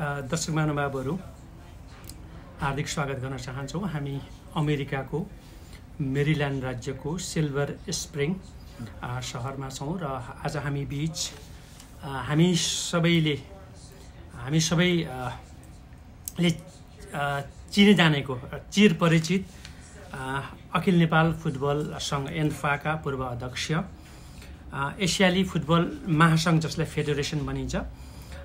दर्शक महानुभावहरू हार्दिक स्वागत गर्न चाहन्छौँ। हामी अमेरिकाको मेरिल्यान्ड राज्यको सिल्भर स्प्रिङ सहरमा छौँ र आज हामी बिच हामी सबैले हामी सबै अ, ले अ, चिने जानेको चिर परिचित अखिल नेपाल फुटबल सङ्घ एन्फाका पूर्व अध्यक्ष एसियाली फुटबल महासङ्घ जसलाई फेडरेसन भनिन्छ।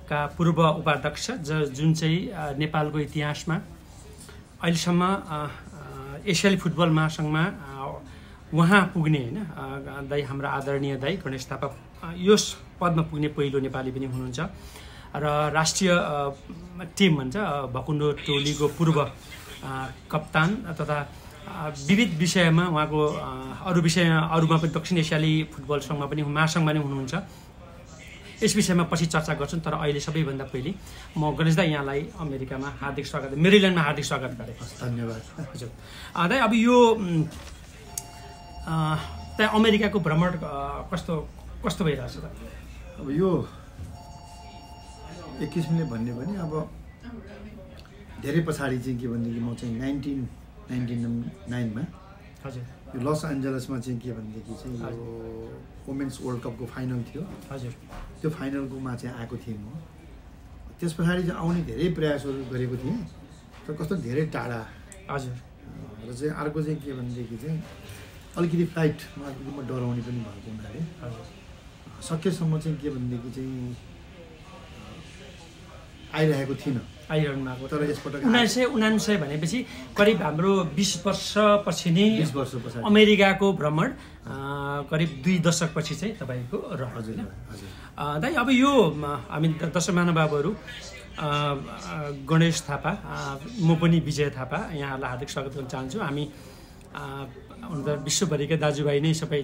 का पूर्व उपाध्यक्ष ज जुन चाहिँ नेपालको इतिहासमा अहिलेसम्म एसियाली फुटबल महासङ्घमा उहाँ पुग्ने होइन दाई हाम्रा आदरणीय दाई गणेश थापा यस पदमा पुग्ने पहिलो नेपाली पनि हुनुहुन्छ। र राष्ट्रिय टिम भन्छ भकुन्डो टोलीको पूर्व कप्तान तथा विविध विषयमा उहाँको अरू विषयमा अरूमा पनि दक्षिण एसियाली फुटबल सङ्घमा पनि महासङ्घमा पनि हुनुहुन्छ। यस विषयमा पछि चर्चा गर्छौँ तर अहिले सबैभन्दा पहिले म गणेश दाई यहाँलाई अमेरिकामा हार्दिक स्वागत मेरिल्यान्डमा हार्दिक स्वागत गरेँ धन्यवाद। हजुर। दाइ अब यो त्यहाँ अमेरिकाको भ्रमण कस्तो कस्तो भइरहेछ त? अब यो एक किसिमले भन्ने भने अब धेरै पछाडि चाहिँ के भनेदेखि म चाहिँ नाइन्टिन नाइन्टिन नाइनमा हजुर। यो लस एन्जलसमा चाहिँ के भनेदेखि चाहिँ यो वुमेन्स वर्ल्ड कपको फाइनल थियो। हजुर। त्यो फाइनलकोमा चाहिँ आएको थिएँ म। त्यस पछाडि चाहिँ आउने धेरै प्रयासहरू गरेको थिएँ। तर कस्तो धेरै टाढा। हजुर। र चाहिँ अर्को चाहिँ के भनेदेखि चाहिँ अलिकति फ्लाइटमा अलिकति म डराउने पनि भएको हुनाले। सकेसम्म चाहिँ के भनेदेखि चाहिँ आइरहेको थिइनँ। आइरहनु भएको तर यसपटक उन्नाइस सय उनान्सय भनेपछि करिब हाम्रो बिस वर्षपछि नै बिस वर्ष पछाडि अमेरिकाको भ्रमण करिब दुई दशकपछि चाहिँ तपाईँको रह्यो हजुर दाइ अब यो हामी द- दर्शक महानुभावहरू गणेश थापा म पनि विजय थापा यहाँहरूलाई हार्दिक स्वागत गर्न चाहन्छु। हामी हुन त विश्वभरिका दाजुभाइ नै सबै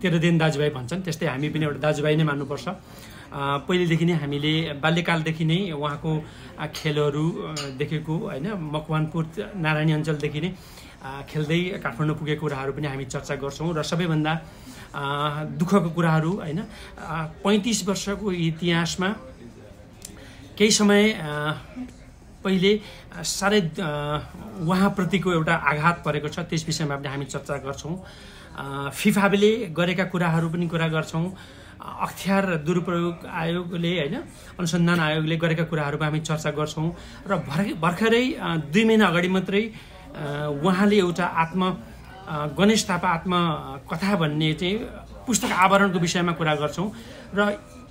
तेह्र दिन दाजुभाइ भन्छन् त्यस्तै हामी पनि एउटा दाजुभाइ नै मान्नुपर्छ। पहिलेदेखि नै हामीले बाल्यकालदेखि नै उहाँको खेलहरू देखेको होइन? मकवानपुर नारायणी अञ्चलदेखि नै खेल्दै काठमाडौँ पुगेको कुराहरू पनि हामी चर्चा गर्छौँ र सबैभन्दा दुःखको कुराहरू होइन? पैँतिस वर्षको इतिहासमा केही समय पहिले साह्रै उहाँप्रतिको एउटा आघात परेको छ त्यस विषयमा पनि हामी चर्चा गर्छौँ। फिफाले गरेका कुराहरू पनि कुरा गर्छौँ। अख्तियार दुरुपयोग आयोगले होइन अनुसन्धान आयोगले गरेका कुराहरूमा हामी चर्चा गर्छौँ र भर्खर भर्खरै दुई महिना अगाडि मात्रै उहाँले एउटा आत्म गणेश थापा आत्म कथा भन्ने चाहिँ पुस्तक आवरणको विषयमा कुरा गर्छौँ र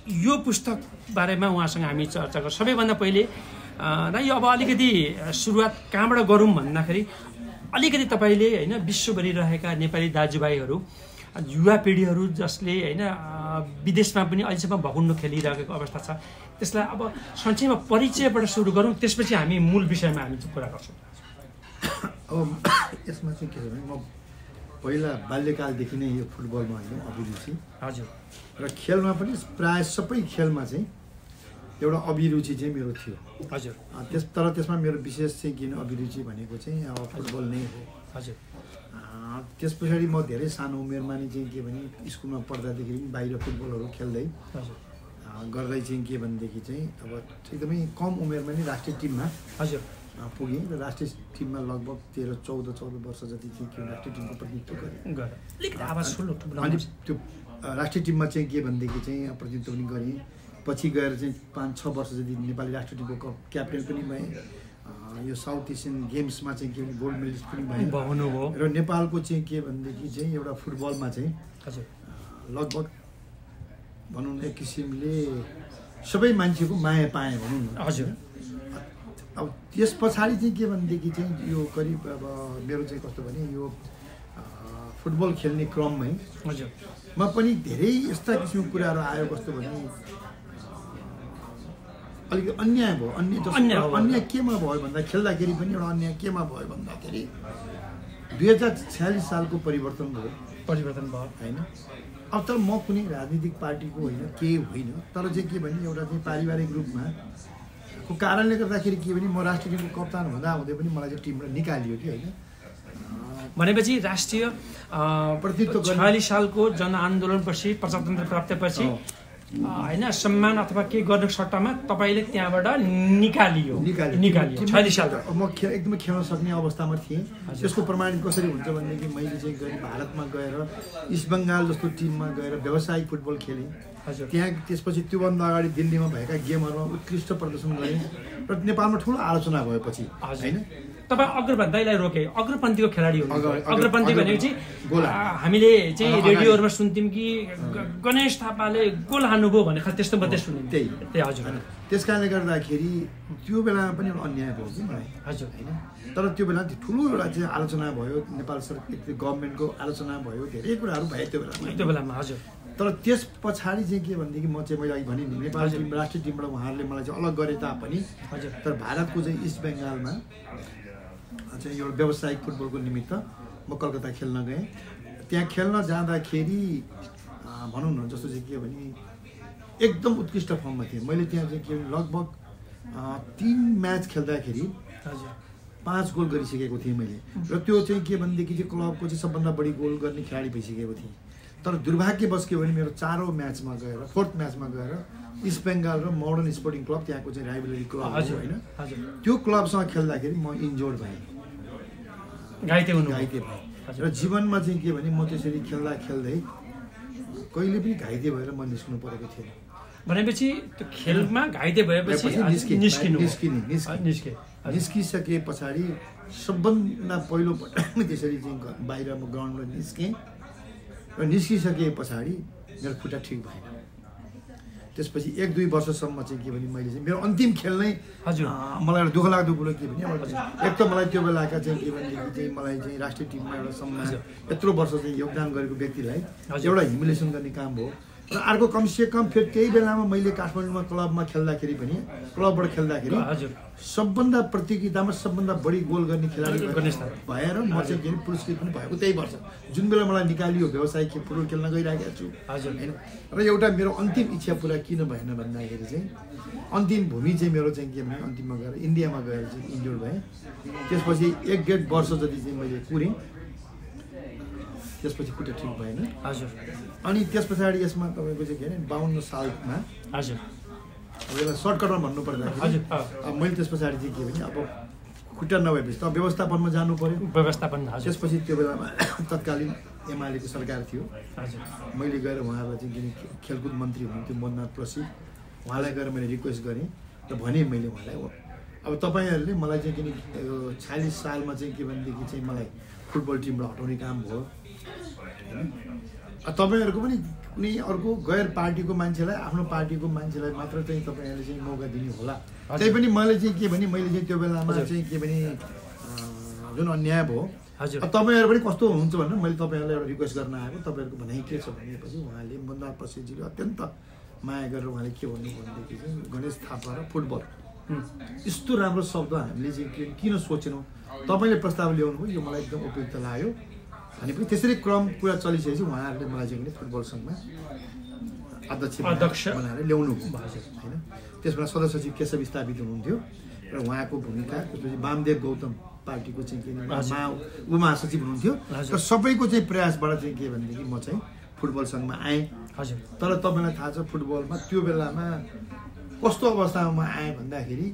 यो पुस्तक बारेमा उहाँसँग हामी चर्चा गर्छौँ। सबैभन्दा पहिले र यो अब अलिकति सुरुवात कहाँबाट गरौँ भन्दाखेरि अलिकति तपाईँले होइन विश्वभरि रहेका नेपाली दाजुभाइहरू युवा पिँढीहरू जसले होइन विदेशमा पनि अहिलेसम्म भकुन्डो खेलिरहेको अवस्था छ त्यसलाई अब संक्षेपमा परिचयबाट सुरु गरौँ त्यसपछि हामी मूल विषयमा हामी कुरा गर्छौँ। अब यसमा चाहिँ के छ भने म पहिला बाल्यकालदेखि नै यो फुटबलमा होइन अभिरुचि। हजुर। र खेलमा पनि प्राय सबै खेलमा चाहिँ एउटा अभिरुचि चाहिँ मेरो थियो। हजुर। त्यस तर त्यसमा मेरो विशेष चाहिँ किन अभिरुचि भनेको चाहिँ अब फुटबल नै हो। हजुर। त्यस पछाडि म धेरै सानो उमेरमा नै चाहिँ के भने स्कुलमा पढ्दादेखि बाहिर फुटबलहरू खेल्दै गर्दै चाहिँ के भनेदेखि चाहिँ अब एकदमै कम उमेरमा नै राष्ट्रिय टिममा हजुर। पुगेँ र राष्ट्रिय टिममा लगभग तेह्र चौध चौध वर्ष जति चाहिँ के राष्ट्रिय टिमको प्रतिनिधित्व गरेँ। अनि त्यो राष्ट्रिय टिममा चाहिँ के भनेदेखि चाहिँ प्रतिनिधित्व पनि गरेँ। पछि गएर चाहिँ पाँच छ वर्ष जति नेपाली राष्ट्रिय टिमको क्याप्टेन पनि भएँ। यो साउथ एसियन गेम्समा चाहिँ के गोल्ड मेडलिस्ट पनि हुनुभयो र नेपालको चाहिँ के भनेदेखि चाहिँ एउटा फुटबलमा चाहिँ लगभग भनौँ न एक किसिमले सबै मान्छेको माया पाएँ भनौँ न। हजुर। अब त्यस पछाडि चाहिँ के भनेदेखि चाहिँ यो करिब अब मेरो चाहिँ कस्तो भने यो फुटबल खेल्ने क्रममै हजुर। मा पनि धेरै यस्ता किसिमको कुराहरू आयो कस्तो भने अलिक अन्याय भयो अन्य अन्याय जस्तो। अन्याय केमा भयो भन्दा खेल्दाखेरि पनि एउटा अन्याय केमा भयो भन्दाखेरि दुई हजार छ्यालिस सालको परिवर्तन भयो। परिवर्तन भयो। होइन? अब तर म कुनै राजनीतिक पार्टीको होइन केही होइन तर चाहिँ के भने एउटा चाहिँ पारिवारिक रूपमा को कारणले गर्दाखेरि के भने म राष्ट्रिय टिमको कप्तान हुँदा हुँदै पनि मलाई चाहिँ टिमबाट निकालियो कि होइन? भनेपछि राष्ट्रिय प्रतिनिधित्व गर्ने- छयालिस सालको जनआन्दोलनपछि प्रजातन्त्र प्राप्तपछि। होइन सम्मान अथवा केही गर्नुको सट्टामा तपाईँले त्यहाँबाट निकालियो। निकाल्यो। निकालियो। छयालिस साल। म खे- एकदमै खेल्न सक्ने अवस्थामा थिएँ। त्यसको प्रमाणित कसरी हुन्छ भनेदेखि मैले चाहिँ भारतमा गएर इस्ट बङ्गाल जस्तो टिममा गएर व्यावसायिक फुटबल खेलेँ। हजुर। त्यहाँ त्यसपछि त्योभन्दा अगाडि दिल्लीमा भएका गेमहरूमा उत्कृष्ट प्रदर्शन गरेँ। र नेपालमा ठुलो आलोचना भएपछि होइन? तपाईँ अग्रपन्थीलाई रोके। अग्रपन्थीको खेलाडी हुनुहुन्छ अग्र- अग्रपन्थी अग्र- भनेपछि। हामीले चाहिँ। रेडियोहरूमा सुन्थ्यौँ कि गणेश थापाले गोल हान्नुभयो भने खालि त्यस्तो मात्रै सुनिन्छ त्यही। त्यही हजुर। त्यस कारणले गर्दाखेरि त्यो बेलामा पनि एउटा अन्याय भयो कि मलाई। हजुर। होइन? तर त्यो बेला ठुलो एउटा चाहिँ आलोचना भयो नेपाल सरकार गभर्मेन्टको आलोचना भयो धेरै कुराहरू भयो त्यो बेलामा। त्यो बेलामा हजुर। तर त्यस पछाडि चाहिँ के भनेदेखि म चाहिँ मैले अघि भने नि नेपाल टिम राष्ट्रिय टिमबाट उहाँहरूले मलाई चाहिँ अलग गरे तापनि हजुर। तर भारतको चाहिँ इस्ट बङ्गालमा चाहिँ एउटा व्यावसायिक फुटबलको निमित्त म कलकत्ता खेल्न गएँ। त्यहाँ खेल्न जाँदाखेरि भनौँ न जस्तो चाहिँ के भने एकदम उत्कृष्ट फर्ममा थिएँ। मैले त्यहाँ चाहिँ के भने लगभग तिन म्याच खेल्दाखेरि हजुर। पाँच गोल गरिसकेको थिएँ मैले। र त्यो चाहिँ के भनेदेखि चाहिँ क्लबको चाहिँ सबभन्दा बढी गोल गर्ने खेलाडी भइसकेको थिएँ। तर दुर्भाग्यवश के भने मेरो चारौँ म्याचमा गएर फोर्थ म्याचमा गएर इस्ट बेङ्गाल र मोडर्न स्पोर्टिङ क्लब त्यहाँको चाहिँ राइबलरी क्लब होइन। त्यो क्लबसँग खेल्दाखेरि म इन्जोर्ड भएँ। घाइते हुनु घाइते भएँ र जीवनमा चाहिँ के भने म त्यसरी खेल्दा खेल्दै कहिले पनि घाइते भएर म निस्कनु परेको थिएन। भनेपछि त्यो खेलमा घाइते भएपछि निस्किनु निस्किने। निस्के। निस्किसके पछाडि सबभन्दा पहिलो पटक त्यसरी चाहिँ बाहिर म ग्राउन्डमा निस्केँ। र निस्किसके पछाडि मेरो खुट्टा ठिक भएन। त्यसपछि एक दुई वर्षसम्म चाहिँ के भने मैले चाहिँ मेरो अन्तिम खेल नै हजुर। मलाई एउटा दुःख लाग्दो कुरो के भने एक त मलाई त्यो बेलाका चाहिँ के भनेदेखि चाहिँ मलाई चाहिँ राष्ट्रिय टिममा एउटा सम्मान यत्रो वर्ष चाहिँ योगदान गरेको व्यक्तिलाई। एउटा ह्युमिलेसन गर्ने काम हो र अर्को कमसे कम फेरि त्यही बेलामा मैले काठमाडौँमा क्लबमा खेल्दाखेरि पनि क्लबबाट खेल्दाखेरि सबभन्दा प्रतियोगितामा सबभन्दा बढी गोल गर्ने खेलाडी। भएर म चाहिँ के अरे पुरस्कृत पनि भएको त्यही वर्ष। जुन बेला मलाई निकालियो व्यवसायिक फुटबल खेल्न गइरहेको छु। हजुर। होइन? र एउटा मेरो अन्तिम इच्छा पुरा किन भएन भन्दाखेरि चाहिँ अन्तिम भूमि चाहिँ मेरो चाहिँ के भने अन्तिममा गएर इन्डियामा गएर चाहिँ इन्जोर्ड भएँ। त्यसपछि एक डेढ वर्ष जति चाहिँ मैले कुरेँ त्यसपछि खुट्टा ठिक भएन। हजुर। अनि त्यस पछाडि यसमा तपाईँको चाहिँ के अरे बाहन्न सालमा हजुर। यसलाई सर्टकटमा भन्नु अँ, अब मैले त्यस पछाडि चाहिँ के भने अब खुट्टा नभएपछि त व्यवस्थापनमा जानु पर्यो। व्यवस्थापन त्यसपछि त्यो बेलामा तत्कालीन एमालेको सरकार थियो। हजुर। मैले गएर उहाँलाई चाहिँ किन खेलकुद मन्त्री हुनुहुन्थ्यो मननाथ प्रसिद्ध उहाँलाई गएर मैले रिक्वेस्ट गरेँ र भने मैले उहाँलाई अब तपाईँहरूले मलाई चाहिँ किन छयालिस सालमा चाहिँ के भनेदेखि चाहिँ मलाई फुटबल टिमबाट हटाउने काम भयो? होइन। तपाईँहरूको पनि कुनै अर्को गैर पार्टीको मान्छेलाई आफ्नो पार्टीको मान्छेलाई मात्र चाहिँ तपाईँहरूले चाहिँ मौका दिने होला त्यही पनि मैले चाहिँ के भने मैले चाहिँ त्यो बेलामा। चाहिँ के भने जुन अन्याय भयो हजुर। तपाईँहरू पनि कस्तो हुनुहुन्छ भनेर मैले तपाईँहरूलाई एउटा रिक्वेस्ट गर्न आएको। तपाईँहरूको भनाइ के छ भनेपछि उहाँले मन्दार प्रसिद्धजीले अत्यन्त माया गरेर उहाँले के भन्नु भनेदेखि चाहिँ गणेश थापा र फुटबल। यस्तो राम्रो शब्द हामीले चाहिँ किन सोचेनौँ? तपाईँले प्रस्ताव ल्याउनु भयो यो मलाई एकदम उपयुक्त लाग्यो। भनेपछि त्यसरी क्रम कुरा चलिसकेपछि उहाँहरूले मलाई चाहिँ फुटबल सङ्घमा अध्यक्ष बनाएर- अध्यक्ष। बनाएर ल्याउनु। होइन त्यसमा सदस्य सचिव केशव स्थापित हुनुहुन्थ्यो र उहाँको भूमिका त्यसपछि वामदेव गौतम पार्टीको चाहिँ के अरे हजुर। मा उपमहासचिव हुनुहुन्थ्यो। र सबैको चाहिँ प्रयासबाट चाहिँ के भनेदेखि म चाहिँ फुटबल सङ्घमा आएँ हजुर तर तपाईँलाई थाहा छ फुटबलमा त्यो बेलामा कस्तो अवस्थामा म आएँ भन्दाखेरि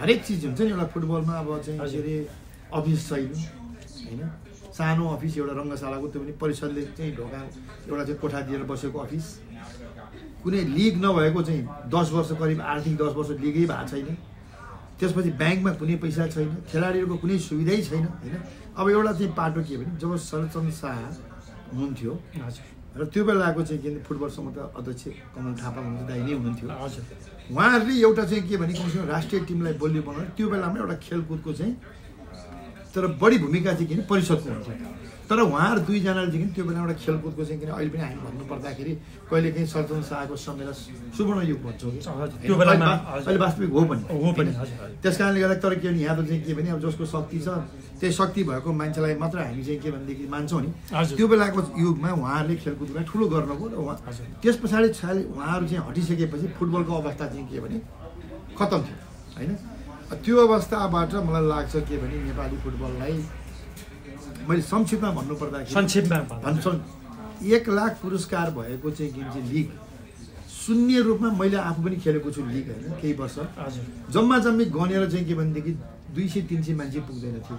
हरेक चिज हुन्छ नि एउटा फुटबलमा अब चाहिँ के। अरे अफिस छैन होइन सानो अफिस एउटा रङ्गशालाको त्यो पनि परिषदले चाहिँ ढोका एउटा चाहिँ कोठा दिएर बसेको अफिस। कुनै लिग नभएको चाहिँ दस वर्ष करिब आर्थिक दस वर्ष लिगै भएको छैन। त्यसपछि ब्याङ्कमा कुनै पैसा छैन खेलाडीहरूको कुनै सुविधै छैन होइन? अब एउटा चाहिँ पाटो के भने जब शरदचन्द्र शाह हुनुहुन्थ्यो र त्यो बेलाको चाहिँ के अरे फुटबल त अध्यक्ष कमल थापा हुनुहुन्थ्यो दाइ नै हुनुहुन्थ्यो। हजुर। उहाँहरूले एउटा चाहिँ के भने कमसेकम राष्ट्रिय टिमलाई बलियो बनाउनु त्यो बेलामा एउटा खेलकुदको चाहिँ तर बढी भूमिका चाहिँ किन परिषदको हुन्थ्यो तर उहाँहरू दुईजनाले चाहिँ किन त्यो बेला एउटा खेलकुदको चाहिँ किन अहिले पनि हामी भन्नु पर्दाखेरि कहिले काहीँ सरचन्द्र शाहको सम्मेलन सुवर्ण युग भन्छौँ कि? बेलामा, अहिले वास्तविक हो पनि। हो पनि त्यस कारणले गर्दा तर के भने यहाँ त चाहिँ के भने अब जसको शक्ति छ त्यही शक्ति भएको मान्छेलाई मात्र हामी चाहिँ के भनेदेखि मान्छौँ नि। त्यो बेलाको युगमा उहाँहरूले खेलकुदलाई ठुलो गर्नुभयो र उहाँ। त्यस पछाडि उहाँहरू चाहिँ हटिसकेपछि फुटबलको अवस्था चाहिँ के भने खतम थियो होइन? त्यो अवस्थाबाट मलाई लाग्छ के भने नेपाली फुटबललाई मैले संक्षिप्तमा भन्नुपर्दाखेरि संक्षेपमा भन्दा भन्छन् एक लाख पुरस्कार भएको चाहिँ जुन चाहिँ लिग। शून्य रूपमा मैले आफू पनि खेलेको छु लिग होइन केही वर्ष। जम्मा जम्मी गनेर चाहिँ के भनेदेखि दुई सय तिन सय मान्छे पुग्दैन थियो।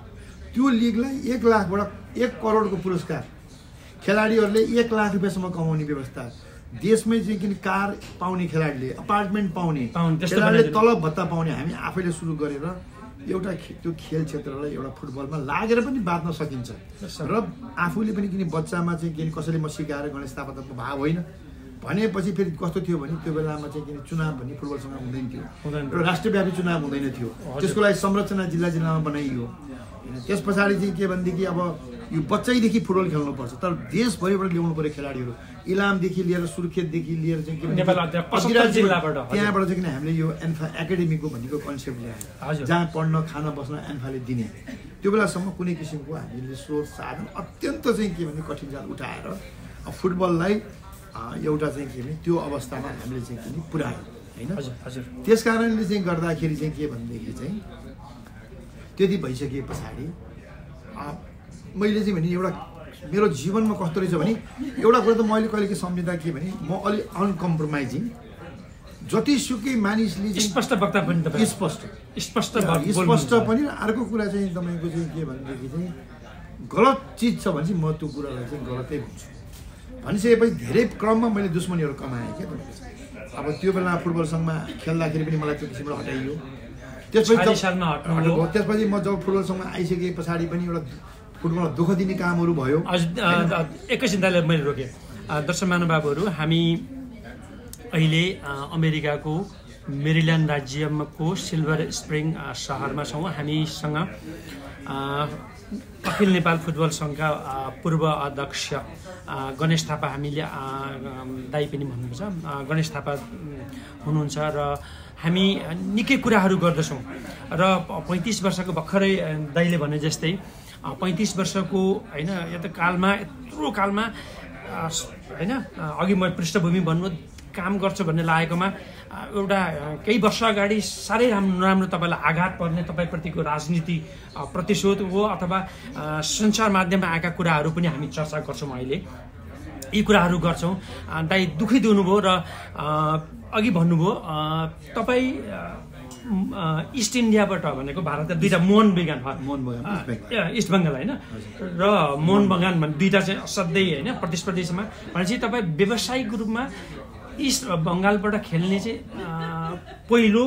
त्यो लिगलाई एक लाखबाट एक करोडको पुरस्कार। खेलाडीहरूले एक लाख रुपियाँसम्म कमाउने व्यवस्था। देशमै चाहिँ किन कार पाउने खेलाडीले अपार्टमेन्ट पाउने खेलाडीले। तलब भत्ता पाउने हामी आफैले सुरु गरेर एउटा त्यो खेल क्षेत्रलाई एउटा फुटबलमा लागेर पनि बाँच्न सकिन्छ। र आफूले पनि किन बच्चामा चाहिँ किन कसैले म सिकाएर गणेश भाव होइन भनेपछि फेरि कस्तो थियो भने त्यो बेलामा चाहिँ किन चुनाव भन्ने फुटबलसँग हुँदैन थियो। र राष्ट्रव्यापी चुनाव हुँदैन थियो। त्यसको लागि संरचना जिल्ला जिल्लामा बनाइयो त्यस पछाडि चाहिँ के भनेदेखि अब यो बच्चैदेखि फुटबल खेल्नुपर्छ तर देशभरिबाट ल्याउनु पऱ्यो खेलाडीहरू। इलामदेखि लिएर सुर्खेतदेखि लिएर चाहिँ। त्यहाँबाट चाहिँ किन हामीले यो एन्फा एकाडेमीको भन्नेको कन्सेप्ट ल्यायो। जहाँ पढ्न खान बस्न एन्फाले दिने। त्यो बेलासम्म कुनै किसिमको हामीले स्रोत साधन अत्यन्त चाहिँ के भने कठिन जाल उठाएर फुटबललाई एउटा चाहिँ के भने त्यो अवस्थामा हामीले चाहिँ के भने पुऱ्यायो होइन? त्यस कारणले चाहिँ गर्दाखेरि चाहिँ के भनेदेखि चाहिँ त्यति भइसके पछाडि मैले चाहिँ भने एउटा मेरो जीवनमा कस्तो रहेछ भने एउटा कुरा त मैले कहिले के सम्झिँदा के भने म अलिक अनकम्प्रोमाइजिङ जतिसुकै मानिसले स्पष्ट वक्ता पनि स्पष्ट स्पष्ट स्पष्ट। पनि अर्को कुरा चाहिँ तपाईँको चाहिँ के भनेदेखि चाहिँ गलत चिज छ भने चाहिँ म त्यो कुरालाई चाहिँ गलतै भन्छु भनिसकेपछि धेरै क्रममा मैले दुश्मनीहरू कमाएँ क्या। अब त्यो बेला फुटबल सङ्घमा खेल्दाखेरि पनि मलाई त्यो किसिमबाट हटाइयो त्यसपछि। त्यसपछि म जब फुटबल सङ्घमा आइसके पछाडि पनि एउटा फुटबलमा दुःख दिने कामहरू भयो। एकैछिन दाइले मैले रोकेँ। दर्शक महानुभावहरू हामी अहिले अमेरिकाको मेरिल्यान्ड राज्यको सिल्भर स्प्रिङ सहरमा छौँ। हामीसँग अखिल नेपाल फुटबल सङ्घका पूर्व अध्यक्ष गणेश थापा हामीले दाई पनि भन्नुहुन्छ। गणेश थापा हुनुहुन्छ र हामी निकै कुराहरू गर्दछौँ। र पैँतिस वर्षको भर्खरै अ, दाइले भने जस्तै पैँतिस वर्षको होइन यता कालमा यत्रो कालमा होइन अघि म पृष्ठभूमि भन्नु काम गर्छु भन्ने लागेकोमा एउटा केही वर्ष अगाडि साह्रै राम्रो नराम्रो तपाईँलाई आघात पर्ने तपाईँप्रतिको राजनीति प्रतिशोध हो अथवा सञ्चार माध्यममा आएका कुराहरू पनि हामी चर्चा गर्छौँ अहिले। यी कुराहरू गर्छौँ। दाइ दुःखी दिनुभयो र अघि भन्नुभयो तपाईँ इस्ट इन्डियाबाट भनेको भारतका दुईवटा मोहन बगान हो। मोहन बगान, इस्ट बेङ्गल। होइन। र मोहन बगान भन्ने दुईवटा चाहिँ असाध्यै होइन प्रतिस्पर्धीसँग भनेपछि तपाईँ व्यावसायिक रूपमा इस्ट बङ्गालबाट खेल्ने चाहिँ पहिलो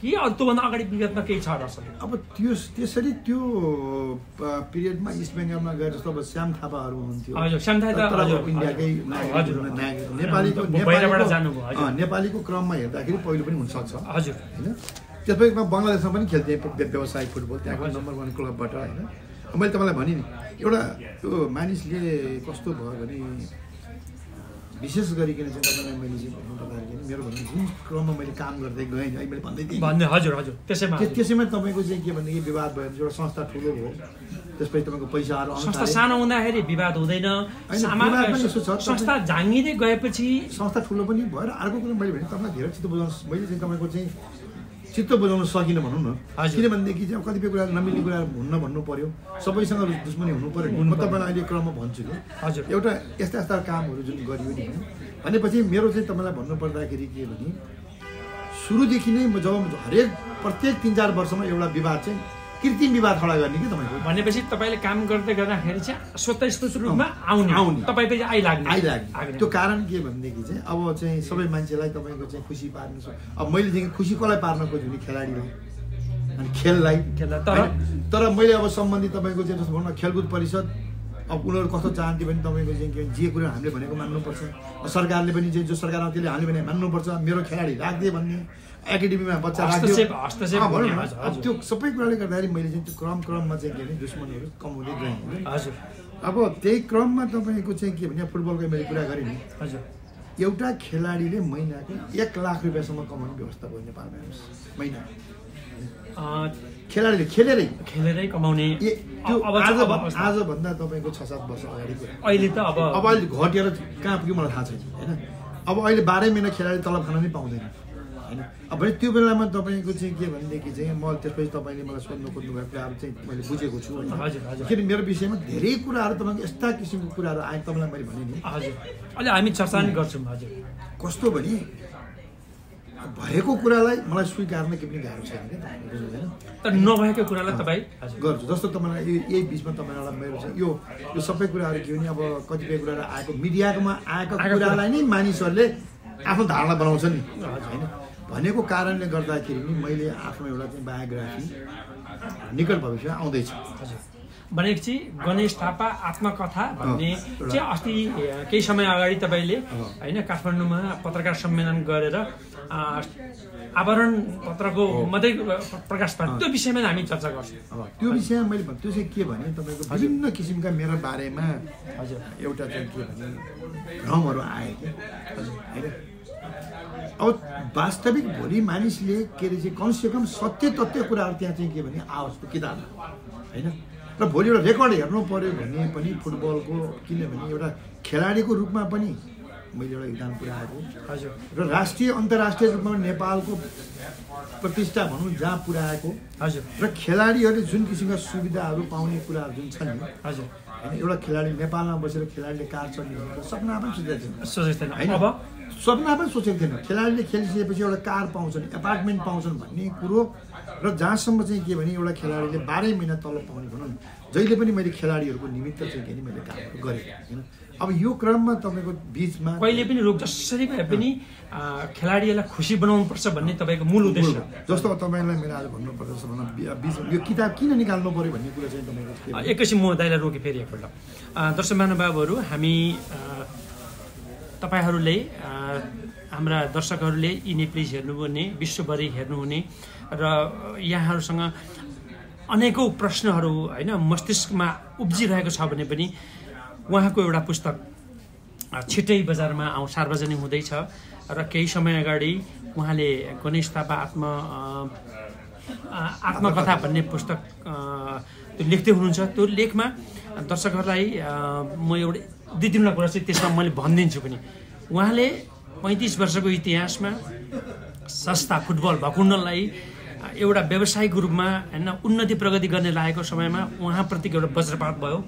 कि त्योभन्दा अगाडि विगतमा केही छ र अब त्यो त्यसरी त्यो पिरियडमा इस्ट बेङ्गालमा गएर जस्तो अब श्याम थापाहरू हुनुहुन्थ्यो इन्डियाकै नेपालीको नेपालीको क्रममा हेर्दाखेरि पहिलो पनि हुनसक्छ। हजुर। होइन? त्यसपछि म बङ्गलादेशमा पनि खेल्थेँ व्य- व्यावसायिक फुटबल त्यहाँको। नम्बर वान क्लबबाट होइन। मैले तपाईँलाई भनेँ नि एउटा त्यो मानिसले कस्तो भयो भने विशेष गरिकन चाहिँ तपाईँलाई मैले चाहिँ भन्नु पर्दाखेरि मेरो भन्नु जुन क्रममा मैले काम गर्दै गएँ नि, अहिले मैले भन्दै थिएँ हजुर हजुर। त्यसैमा त्यो- त्यसैमा तपाईँको चाहिँ के भनेदेखि विवाद भयो भने एउटा संस्था ठुलो भयो। त्यसपछि तपाईँको पैसाहरू संस्था। सानो हुँदाखेरि विवाद हुँदैन। संस्था झाङ्गिँदै गएपछि संस्था ठुलो पनि भयो र अर्को कुरा मैले भने तपाईँलाई धेरै चित्त बुझाउनु मैले चाहिँ तपाईँको चाहिँ चित्त बुझाउन सकिनँ भनौँ न। किनभनेदेखि चाहिँ कतिपय कुरा नमिल्ने कुरा हुन्न भन्नु पर्यो। सबैसँग दुश्मनी हुनु पर्यो। नि। म तपाईँलाई अहिले क्रममा भन्छु कि। हजुर। एउटा यस्ता यस्ता कामहरू जुन गरियो नि भने भनेपछि मेरो चाहिँ तपाईँलाई भन्नु पर्दाखेरि के भने सुरुदेखि नै म जब हरेक प्रत्येक तिन चार वर्षमा एउटा विवाद चाहिँ कृत्रिम विवाद खडा गर्ने कि तपाईँको? भनेपछि तपाईँले काम गर्दै गर्दाखेरि चाहिँ स्वतस्फूर्त रूपमा आउने। आउने। तपाईँको चाहिँ आइलाग्ने आइलाग्ने। लाग्ने। त्यो कारण के भनेदेखि चाहिँ अब चाहिँ सबै मान्छेलाई तपाईँको चाहिँ खुसी पार्नु छ अब मैले चाहिँ खुसी कसलाई पार्न खोजेँ भने खेलाडीलाई? अनि खेललाई? खेल्दा तर-? तर मैले अब सम्बन्धित तपाईँको चाहिँ जस्तो भनौँ न खेलकुद परिषद अब उनीहरू कस्तो चाहन्थ्यो भने तपाईँको चाहिँ के जे कुरा हामीले भनेको मान्नुपर्छ। सरकारले पनि चाहिँ जो सरकार त्यसले हामीले भने मान्नुपर्छ। मेरो खेलाडी राखिदिए भन्ने। एकाडेमीमा बच्चा। त्यो सबै कुराले गर्दाखेरि मैले चाहिँ त्यो क्रम क्रममा चाहिँ के भने दुश्मनहरू कमाउँदै गएँ होइन? हजुर। अब त्यही क्रममा तपाईँको चाहिँ के भने फुटबलको मैले कुरा गरेँ नि। हजुर। एउटा खेलाडीले महिनाको एक लाख रुपियाँसम्म कमाउने व्यवस्था भयो नेपालमा हेर्नुहोस् महिना। खेलाडीले खेलेरै। खेलेरै कमाउने। आजभन्दा तपाईँको छ सात वर्ष अगाडि अहिले त अब अब अहिले घटेर कहाँ पुग्यो मलाई थाहा छैन होइन? अब अहिले बाह्रै महिना खेलाडी तलब खान नै पाउँदैन। होइन? अब त्यो बेलामा तपाईँको चाहिँ के भनेदेखि चाहिँ म त्यसपछि तपाईँले मलाई सोध्नु खोज्नु भएको कुराहरू चाहिँ मैले बुझेको छु होइन। किन मेरो विषयमा धेरै कुराहरू तपाईँको यस्ता किसिमको कुराहरू आए तपाईँलाई मैले भने नि। हजुर अहिले हामी चर्चा पनि गर्छौँ हजुर। कस्तो भने भएको कुरालाई मलाई स्वीकार्न के पनि गाह्रो छैन क्या नभएको कुरालाई तपाईँ गर्छु। जस्तो तपाईँलाई यो यही बिचमा तपाईँलाई मेरो चाहिँ यो यो सबै कुराहरू के हो भने अब कतिपय कुराहरू आएको मिडियाकोमा आएको आएको कुरा। कुरालाई नै मानिसहरूले आफ्नो धारणा बनाउँछ नि। होइन? भनेको कारणले गर्दाखेरि नि मैले आफ्नो एउटा चाहिँ बायोग्राफी निकट भविष्यमा आउँदैछ। भनेपछि गणेश थापा आत्मकथा भन्ने चाहिँ अस्ति केही समय अगाडि तपाईँले। होइन काठमाडौँमा पत्रकार सम्मेलन गरेर आवरण पत्रको मात्रै प्रकाश पार्यो त्यो विषयमा हामी चर्चा गर्छौँ। त्यो विषयमा मैले त्यो चाहिँ के भने तपाईँको विभिन्न किसिमका मेरो बारेमा हजुर। एउटा चाहिँ के भने भ्रमहरू आए कि। होइन? अब वास्तविक भोलि मानिसले के अरे चाहिँ कमसेकम सत्य तथ्य कुराहरू त्यहाँ चाहिँ के भने आओस् त्यो किताबमा होइन? र भोलि एउटा रेकर्ड हेर्नु पऱ्यो भने पनि फुटबलको किनभने एउटा खेलाडीको रूपमा पनि मैले एउटा योगदान पुऱ्याएको हजुर। र राष्ट्रिय अन्तर्राष्ट्रिय रूपमा नेपालको प्रतिष्ठा भनौँ जहाँ पुऱ्याएको। हजुर। र खेलाडीहरूले जुन किसिमका सुविधाहरू पाउने कुराहरू जुन छन् नि हजुर। होइन एउटा खेलाडी नेपालमा बसेर खेलाडीले कार भनेको सपना पनि सोचेको थिएन होइन? अब सपना पनि सोचेको थिएन। खेलाडीले खेलिसकेपछि एउटा कार पाउँछन् एपार्टमेन्ट पाउँछन् भन्ने कुरो। र जहाँसम्म चाहिँ के भने एउटा खेलाडीले बाह्रै महिना तलब पाउने भनौँ न जहिले पनि मैले खेलाडीहरूको निमित्त चाहिँ के भने मैले कामहरू गरेँ होइन। अब यो क्रममा तपाईँको बिचमा कहिले पनि रोग जसरी भए पनि खेलाडीहरूलाई खुसी बनाउनुपर्छ भन्ने तपाईँको मूल उद्देश्य। हो। जस्तो अब तपाईँलाई मैले आज भन्नुपर्छ बिचमा यो किताब किन निकाल्नु पऱ्यो भन्ने कुरा चाहिँ तपाईँको एकैछिन म दाइलाई रोकेँ फेरि एकपल्ट। दर्शक महानुभावहरू हामी तपाईँहरूले हाम्रा दर्शकहरूले यी नेप्लिज हेर्नुहुने विश्वभरि हेर्नुहुने र यहाँहरूसँग अनेकौँ प्रश्नहरू होइन मस्तिष्कमा उब्जिरहेको छ भने पनि उहाँको एउटा पुस्तक छिट्टै बजारमा आउँ सार्वजनिक हुँदैछ र केही समय अगाडि उहाँले गणेश थापा आत्म आत्मकथा भन्ने पुस्तक त्यो लेख्दै हुनुहुन्छ। त्यो लेखमा दर्शकहरूलाई म एउटा दुई तिनवटा कुरा चाहिँ त्यसमा मैले भनिदिन्छु पनि। उहाँले पैँतिस वर्षको इतिहासमा संस्था फुटबल भकुण्डलाई एउटा व्यावसायिक रूपमा होइन उन्नति प्रगति गर्ने लागेको समयमा उहाँप्रतिको एउटा वज्रपात भयो।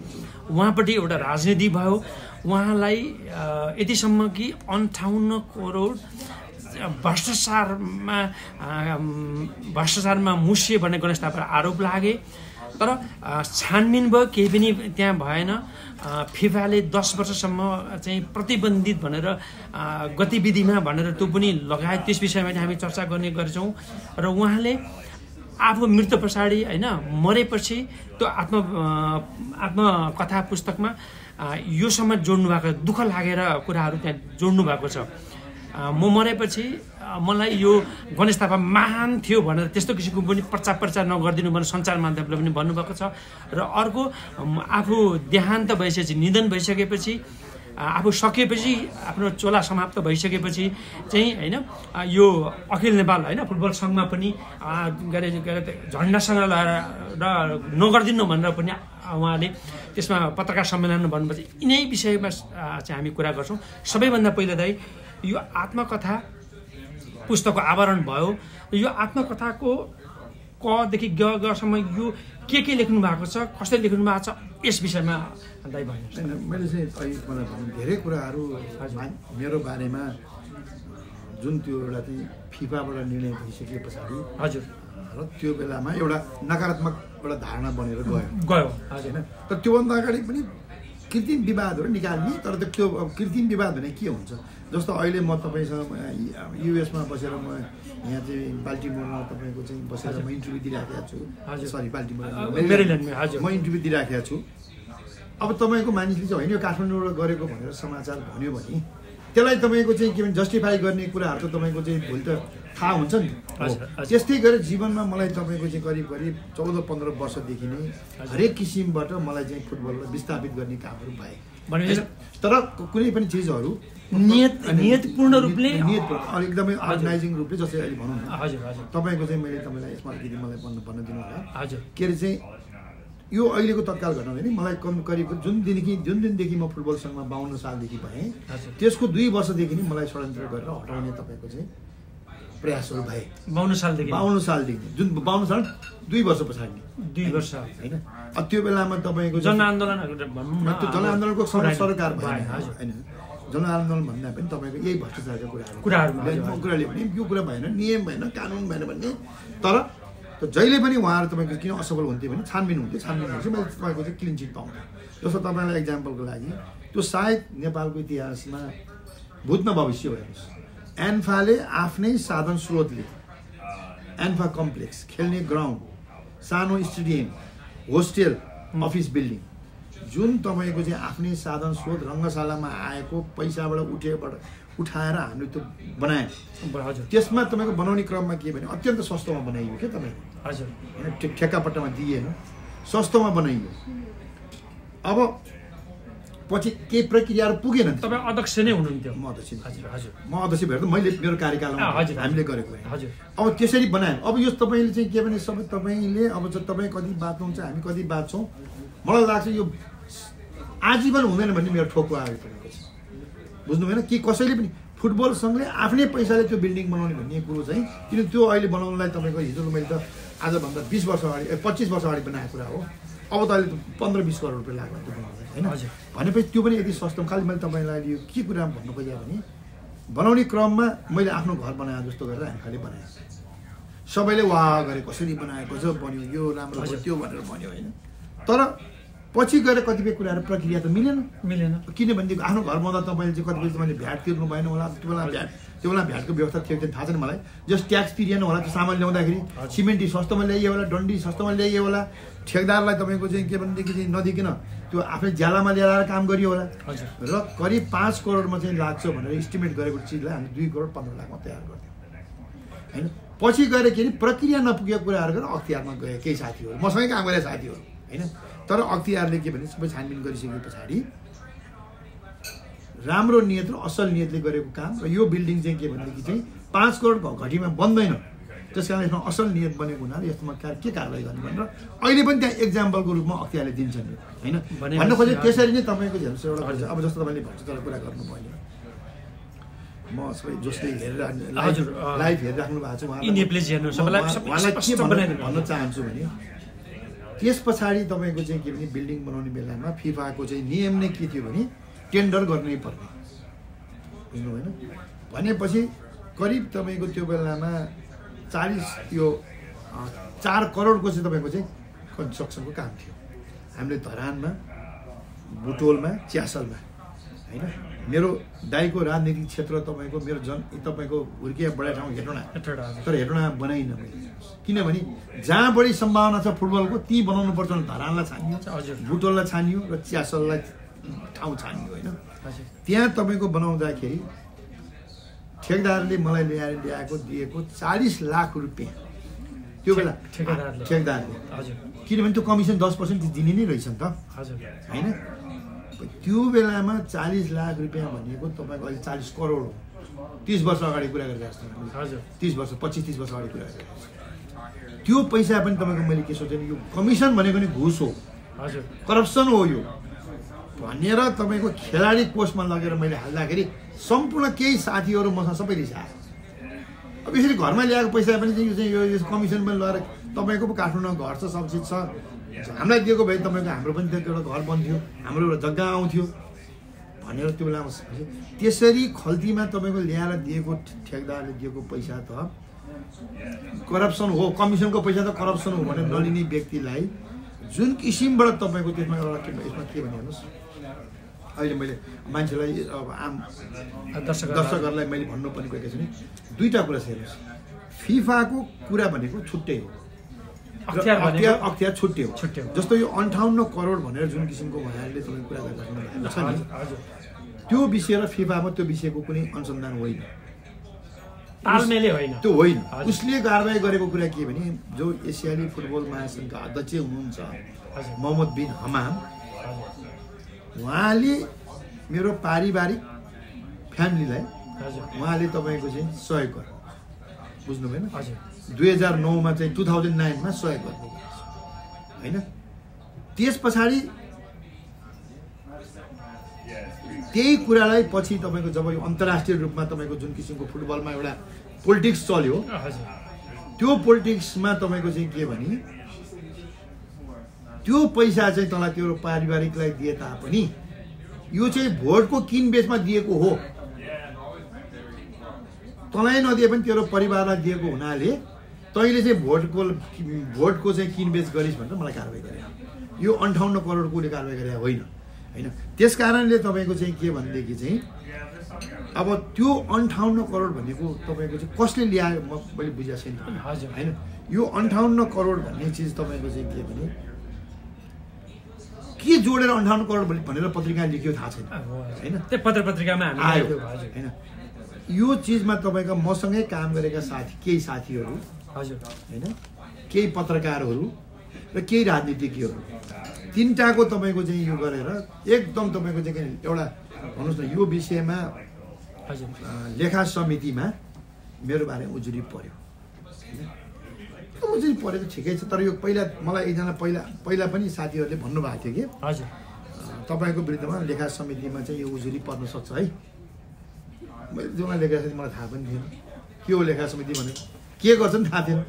उहाँपट्टि एउटा राजनीति भयो। उहाँलाई यतिसम्म कि अन्ठाउन्न करोड भ्रष्टाचारमा भ्रष्टाचारमा मुसिए भन्ने गणेश थापा आरोप लागे। तर छानबिन भयो केही पनि त्यहाँ भएन। फिफाले दस वर्षसम्म चाहिँ प्रतिबन्धित भनेर गतिविधिमा भनेर त्यो पनि लगायत त्यस विषयमा चाहिँ हामी चर्चा गर्ने गर्छौँ। र उहाँले आफू मृत्यु पछाडि होइन मरेपछि त्यो आत्म आत्मकथा पुस्तकमा योसम्म जोड्नु भएको दुःख लागेर कुराहरू त्यहाँ जोड्नु भएको छ। म मरेपछि मलाई यो गणेश थापा महान थियो भनेर त्यस्तो किसिमको पनि प्रचार प्रचार नगरिदिनु भनेर सञ्चार माध्यमले पनि भन्नुभएको छ। र अर्को आफू देहान्त भइसकेपछि निधन भइसकेपछि आफू सकिएपछि आफ्नो चोला समाप्त भइसकेपछि चाहिँ होइन यो अखिल नेपाल होइन फुटबल सङ्घमा पनि के अरे के अरे झन्डासँग लगाएर र नगरिदिनु भनेर पनि उहाँले त्यसमा पत्रकार सम्मेलन भन्नुपर्छ यिनै विषयमा चाहिँ हामी कुरा गर्छौँ। सबैभन्दा पहिला दाइ यो आत्मकथा पुस्तकको आवरण भयो। यो आत्मकथाको कदेखि ग गसम्म यो के के लेख्नु भएको छ कसरी लेख्नु भएको छ यस विषयमा दाइ होइन मैले चाहिँ अहिले मलाई भन्नु धेरै कुराहरू मेरो बारेमा जुन त्यो एउटा चाहिँ फिफाबाट निर्णय भइसके पछाडि हजुर। र त्यो बेलामा एउटा नकारात्मक एउटा धारणा बनेर गयो। गयो। होइन? तर त्योभन्दा अगाडि पनि कृत्रिम विवादहरू निकाल्ने तर त्यो- कृत्रिम विवाद भने के हुन्छ? जस्तो अहिले म तपाईँसँग युएसमा बसेर म यहाँ चाहिँ बाल्टिमोरमा तपाईँको चाहिँ बसेर म इन्टरभ्यू दिइराखेको छु। Sorry Baltimore. म इन्टरभ्यू दिइराखेको छु अब तपाईँको मानिसले चाहिँ होइन यो काठमाडौँबाट गरेको भनेर समाचार भन्यो भने त्यसलाई तपाईँको चाहिँ के भन्छ जस्टिफाई गर्ने कुराहरू त तपाईँको चाहिँ भोलि त थाहा हुन्छ नि। त्यस्तै गरेर जीवनमा मलाई तपाईँको चाहिँ करिब करिब चौध पन्ध्र वर्षदेखि नै हरेक किसिमबाट मलाई चाहिँ फुटबललाई विस्थापित गर्ने कामहरू भए? तर कुनै पनि चिजहरू नियत नियतपूर्ण रूपले नियत एकदमै अर्गनाइजिङ रूपले जस्तै अहिले भनौँ न। हजुर हजुर। तपाईँको चाहिँ मैले तपाईँलाई यसमा अलिकति मलाई भन्न भन्न दिनु होला हजुर। के अरे चाहिँ यो अहिलेको तत्काल घटना होइन मलाई कम करिब जुन दिनदेखि जुन दिनदेखि म फुटबल सङ्घमा बाहन्न सालदेखि भएँ त्यसको दुई वर्षदेखि नै मलाई षड्यन्त्र गरेर हटाउने तपाईँको चाहिँ प्रयासहरू भए। बाउन्न सालदेखि। बाहन्न सालदेखि। जुन बाहन्न साल दुई वर्ष पछाडि। दुई वर्ष। होइन? त्यो बेलामा तपाईँको न त्यो जनआन्दोलनको सरकार भएन, होइन? जनआन्दोलन भन्दा पनि तपाईँको यही भ्रष्टाचारका कुराहरू। हजुर। कुराले भने यो कुरा भएन नियम भएन कानुन भएन भन्ने। तर जहिले पनि उहाँहरू तपाईँको किन असफल हुन्थ्यो भने छानबिन हुन्थ्यो छानबिन हुन्थ्यो मैले तपाईँको चाहिँ क्लिन चिट पाउँथेँ जस्तो तपाईँलाई इक्जाम्पलको लागि त्यो सायद नेपालको इतिहासमा भूत न भविष्य हेर्नुहोस् एन्फाले आफ्नै साधन स्रोतले एन्फा कम्प्लेक्स खेल्ने ग्राउन्ड सानो स्टेडियम होस्टेल अफिस बिल्डिङ। जुन तपाईँको चाहिँ आफ्नै साधन स्रोत रङ्गशालामा आएको पैसाबाट उठेबाट उठाएर हामीले त्यो बनायौँ। हजुर। त्यसमा तपाईँको बनाउने क्रममा के भने अत्यन्त सस्तोमा बनाइयो क्या तपाईँको हजुर। होइन ठे- ठेक्कापट्टामा दिएन। सस्तोमा बनाइयो। अब पछि केही प्रक्रियाहरू पुगेन। तपाईँ अध्यक्ष नै हुनुहुन्थ्यो। म अध्यक्ष। हजुर हजुर। म अध्यक्ष भएर त मैले मेरो कार्यकालमा हामीले। गरेको हजुर। अब त्यसरी बनायो। अब यो तपाईँले चाहिँ के भने सबै तपाईँले अब तपाईँ कति बाँच्नुहुन्छ हामी कति बाँच्छौँ। मलाई लाग्छ यो आजीवन हुँदैन भन्ने मेरो ठोको आयो तपाईँको चाहिँ बुझ्नु भएन कि कसैले पनि फुटबल सङ्घले आफ्नै पैसाले त्यो बिल्डिङ बनाउने भन्ने कुरो चाहिँ किन त्यो अहिले बनाउनलाई तपाईँको हिजो मैले त आजभन्दा बिस वर्ष अगाडि ए, पच्चिस वर्ष अगाडि बनाएको कुरा हो। अब त अहिले पन्ध्र बिस करोड रुपियाँ लाग्यो त्यो बनाउनलाई होइन। भनेपछि त्यो पनि यति सस्तो खालि मैले तपाईँलाई यो के कुरा भन्नु खोजेँ भने बनाउने क्रममा मैले आफ्नो घर बनाए जस्तो गरेर हामी खालि बनाएँ सबैले वाह! गरे कसरी बनाएको छ बन्यो यो राम्रो। त्यो भनेर भन्यो होइन? तर पछि गएर कतिपय कुराहरू प्रक्रिया त मिलेन। मिलेन। किनभनेदेखि आफ्नो घर बनाउँदा तपाईँले चाहिँ कतिपय तपाईँले भ्याट तिर्नु भएन होला त्यो बेला भ्याट त्यो बेला भ्याटको व्यवस्था थियो थाहा छैन मलाई। जस ट्याक्स तिरिएन होला त्यो सामान ल्याउँदाखेरि। सिमेन्टी सस्तोमा ल्याइयो होला डन्डी सस्तोमा ल्याइयो होला। ठेकदारलाई तपाईँको चाहिँ के भनेदेखि चाहिँ नदिकन त्यो आफ्नै ज्यालामा ल्याएर काम गरियो होला। र करिब पाँच करोडमा चाहिँ लाग्छ भनेर इस्टिमेट गरेको चिजलाई हामी दुई करोड पन्ध्र लाखमा तयार गर्थ्यौँ होइन? पछि गएर के अरे प्रक्रिया नपुगेको कुराहरू गरेर अख्तियारमा गए केही साथीहरू। मसँगै काम गरेका साथीहरू। होइन? तर अख्तियारले के भने सबै छानबिन गरिसके पछाडि राम्रो नियत र असल नियतले गरेको काम र यो बिल्डिङ चाहिँ के भनेदेखि चाहिँ पाँच करोड घटीमा बन्दैन त्यस कारण यसमा असल नियत बनेको हुनाले यस्तोमा का- के कारवाही गर्ने भनेर अहिले पनि त्यहाँ एक्जाम्पलको रूपमा अख्तियारले दिन्छन् होइन भन्नु खोजेँ। त्यसरी नै तपाईँको हेर्नुहोस् एउटा। अब जस्तो तपाईँले भ्रष्टाचार कुरा गर्नुभयो म सबै जसले हेरेर लाइभ हजुर, अँ। लाइभ हेरिराख्नु भएको छ उहाँलाई- के भन्न चाहन्छु भने त्यस पछाडि तपाईँको चाहिँ के भने बिल्डिङ बनाउने बेलामा फिफाको चाहिँ नियम नै के थियो भने टेन्डर गर्नै पर्ने। बुझ्नु भएन भनेपछि करिब तपाईँको त्यो बेलामा चालिस अँ, चार करोडको चाहिँ तपाईँको चाहिँ कन्स्ट्रक्सनको काम थियो। हामीले धरानमा बुटोलमा च्यासलमा होइन? मेरो दाईको राजनीतिक क्षेत्र तपाईँको मेरो जन तपाईँको हुर्किया बढा ठाउँ हेटौँडा। तर हेटौँडा बनाइनँ मैले। किनभने जहाँ बढी सम्भावना छ फुटबलको ती बनाउनु पर्छ भने धरानलाई छानियो बुटोललाई छानियो र च्यासललाई ठाउँ छानियो होइन? त्यहाँ तपाईँको बनाउँदाखेरि ठेकदारले मलाई ल्याएर ल्याएको दिएको चालिस लाख रुपियाँ। त्यो बेला ठेकेदारले। ठेकदारले। हजुर। किनभने त्यो कमिसन दस पर्सेन्ट दिने नै रहेछ नि त। हजुर। होइन? त्यो बेलामा चालिस लाख रुपियाँ भनेको तपाईँको अहिले चालिस करोड हो। तिस वर्ष अगाडि कुरा गरेको जस्तो। हजुर। तिस वर्ष पच्चिस तिस वर्ष अगाडि कुरा गरेको त्यो पैसा पनि तपाईँको मैले के सोचेँ यो कमिसन भनेको नि घुस हो। हजुर। करप्सन हो यो। भनेर तपाईँको खेलाडी कोषमा लगेर मैले हाल्दाखेरि सम्पूर्ण केही साथीहरू मसँग सबै रिसाए अब यसरी घरमा ल्याएको पैसा पनि यो चाहिँ यो कमिसन पनि लगेर तपाईँको पो काठमाडौँमा घर छ सब चिज छ। हामीलाई दिएको भए तपाईँको हाम्रो पनि त्यहाँ एउटा घर बन्थ्यो हाम्रो एउटा जग्गा आउँथ्यो भनेर त्यो बेलामा सोचेँ। त्यसरी खल्तीमा तपाईँको ल्याएर दिएको ठेकदारले दिएको पैसा त करप्सन हो कमिसनको पैसा त करप्सन हो भने नलिने व्यक्तिलाई जुन किसिमबाट तपाईँको त्यसमा एउटा के यसमा के भने हेर्नुहोस्। अहिले मैले मान्छेलाई अब आम दर्शक दर्शकहरूलाई मैले भन्नुपर्ने गएको छु नि दुईवटा कुरा छ हेर्नुहोस्। फिफाको कुरा भनेको छुट्टै हो। अख्तियार हो। जस्तो यो अन्ठाउन्न करोड भनेर जुन किसिमको उहाँहरूले तपाईँ कुरा गरिराख्नु भएको छ त्यो विषय र फिफामा त्यो विषयको कुनै अनुसन्धान होइन। होइन। त्यो होइन। उसले कारवाही गरेको कुरा के भने जो एसियाली फुटबल महासङ्घका अध्यक्ष हुनुहुन्छ मोहम्मद बिन हमाम उहाँले मेरो पारिवारिक फ्यामिलीलाई उहाँले तपाईँको चाहिँ सहयोग गर्नु। बुझ्नु भएन हजुर। दुई हजार नौमा चाहिँ टु थाउजन्ड नाइनमा सहयोग गर्नु होइन? त्यस पछाडि त्यही कुरालाई पछि तपाईँको जब यो अन्तर्राष्ट्रिय रूपमा तपाईँको जुन किसिमको फुटबलमा एउटा पोलिटिक्स चल्यो त्यो पोलिटिक्समा तपाईँको चाहिँ के भने त्यो पैसा चाहिँ तँलाई त्यो पारिवारिकलाई दिए तापनि यो चाहिँ भोटको किनबेचमा दिएको हो? तँलाई नदिए पनि तेरो परिवारलाई दिएको हुनाले तैँले चाहिँ भोटको भोटको चाहिँ किनबेच गरिस् भनेर मलाई कारवाही गरे। यो अन्ठाउन्न करोडको उसले कारवाही गरे होइन। होइन। त्यस कारणले तपाईँको चाहिँ के भनेदेखि चाहिँ अब त्यो अन्ठाउन्न करोड भनेको तपाईँको चाहिँ कसले ल्यायो म मैले बुझेको छैन। हजुर। होइन। यो अन्ठाउन्न करोड भन्ने चिज तपाईँको चाहिँ के भने के जोडेर अन्ठाउन्न करोड भने- भनेर पत्रिका लेख्यो थाहा छैन। होइन। त्यो पत्र पत्रिकामा आयो। होइन। यो चिजमा तपाईँका मसँगै काम गरेका साथी केही साथीहरू हजुर। होइन? केही पत्रकारहरू र केही राजनीतिज्ञहरू। तिनवटाको तपाईँको चाहिँ यो गरेर एकदम तपाईँको चाहिँ एउटा भन्नुहोस् न यो विषयमा लेखा समितिमा मेरो बारे उजुरी पर्यो। उजुरी पऱ्यो त ठिकै छ तर यो पहिला मलाई एकजना पहिला पहिला पनि साथीहरूले भन्नुभएको थियो कि हजुर। तपाईँको विरुद्धमा लेखा समितिमा चाहिँ यो उजुरी पर्न सक्छ है। मैले जसमा लेखा समिति मलाई थाहा पनि थिएन। के हो लेखा समिति भनेको के गर्छन् थाहा थिएन।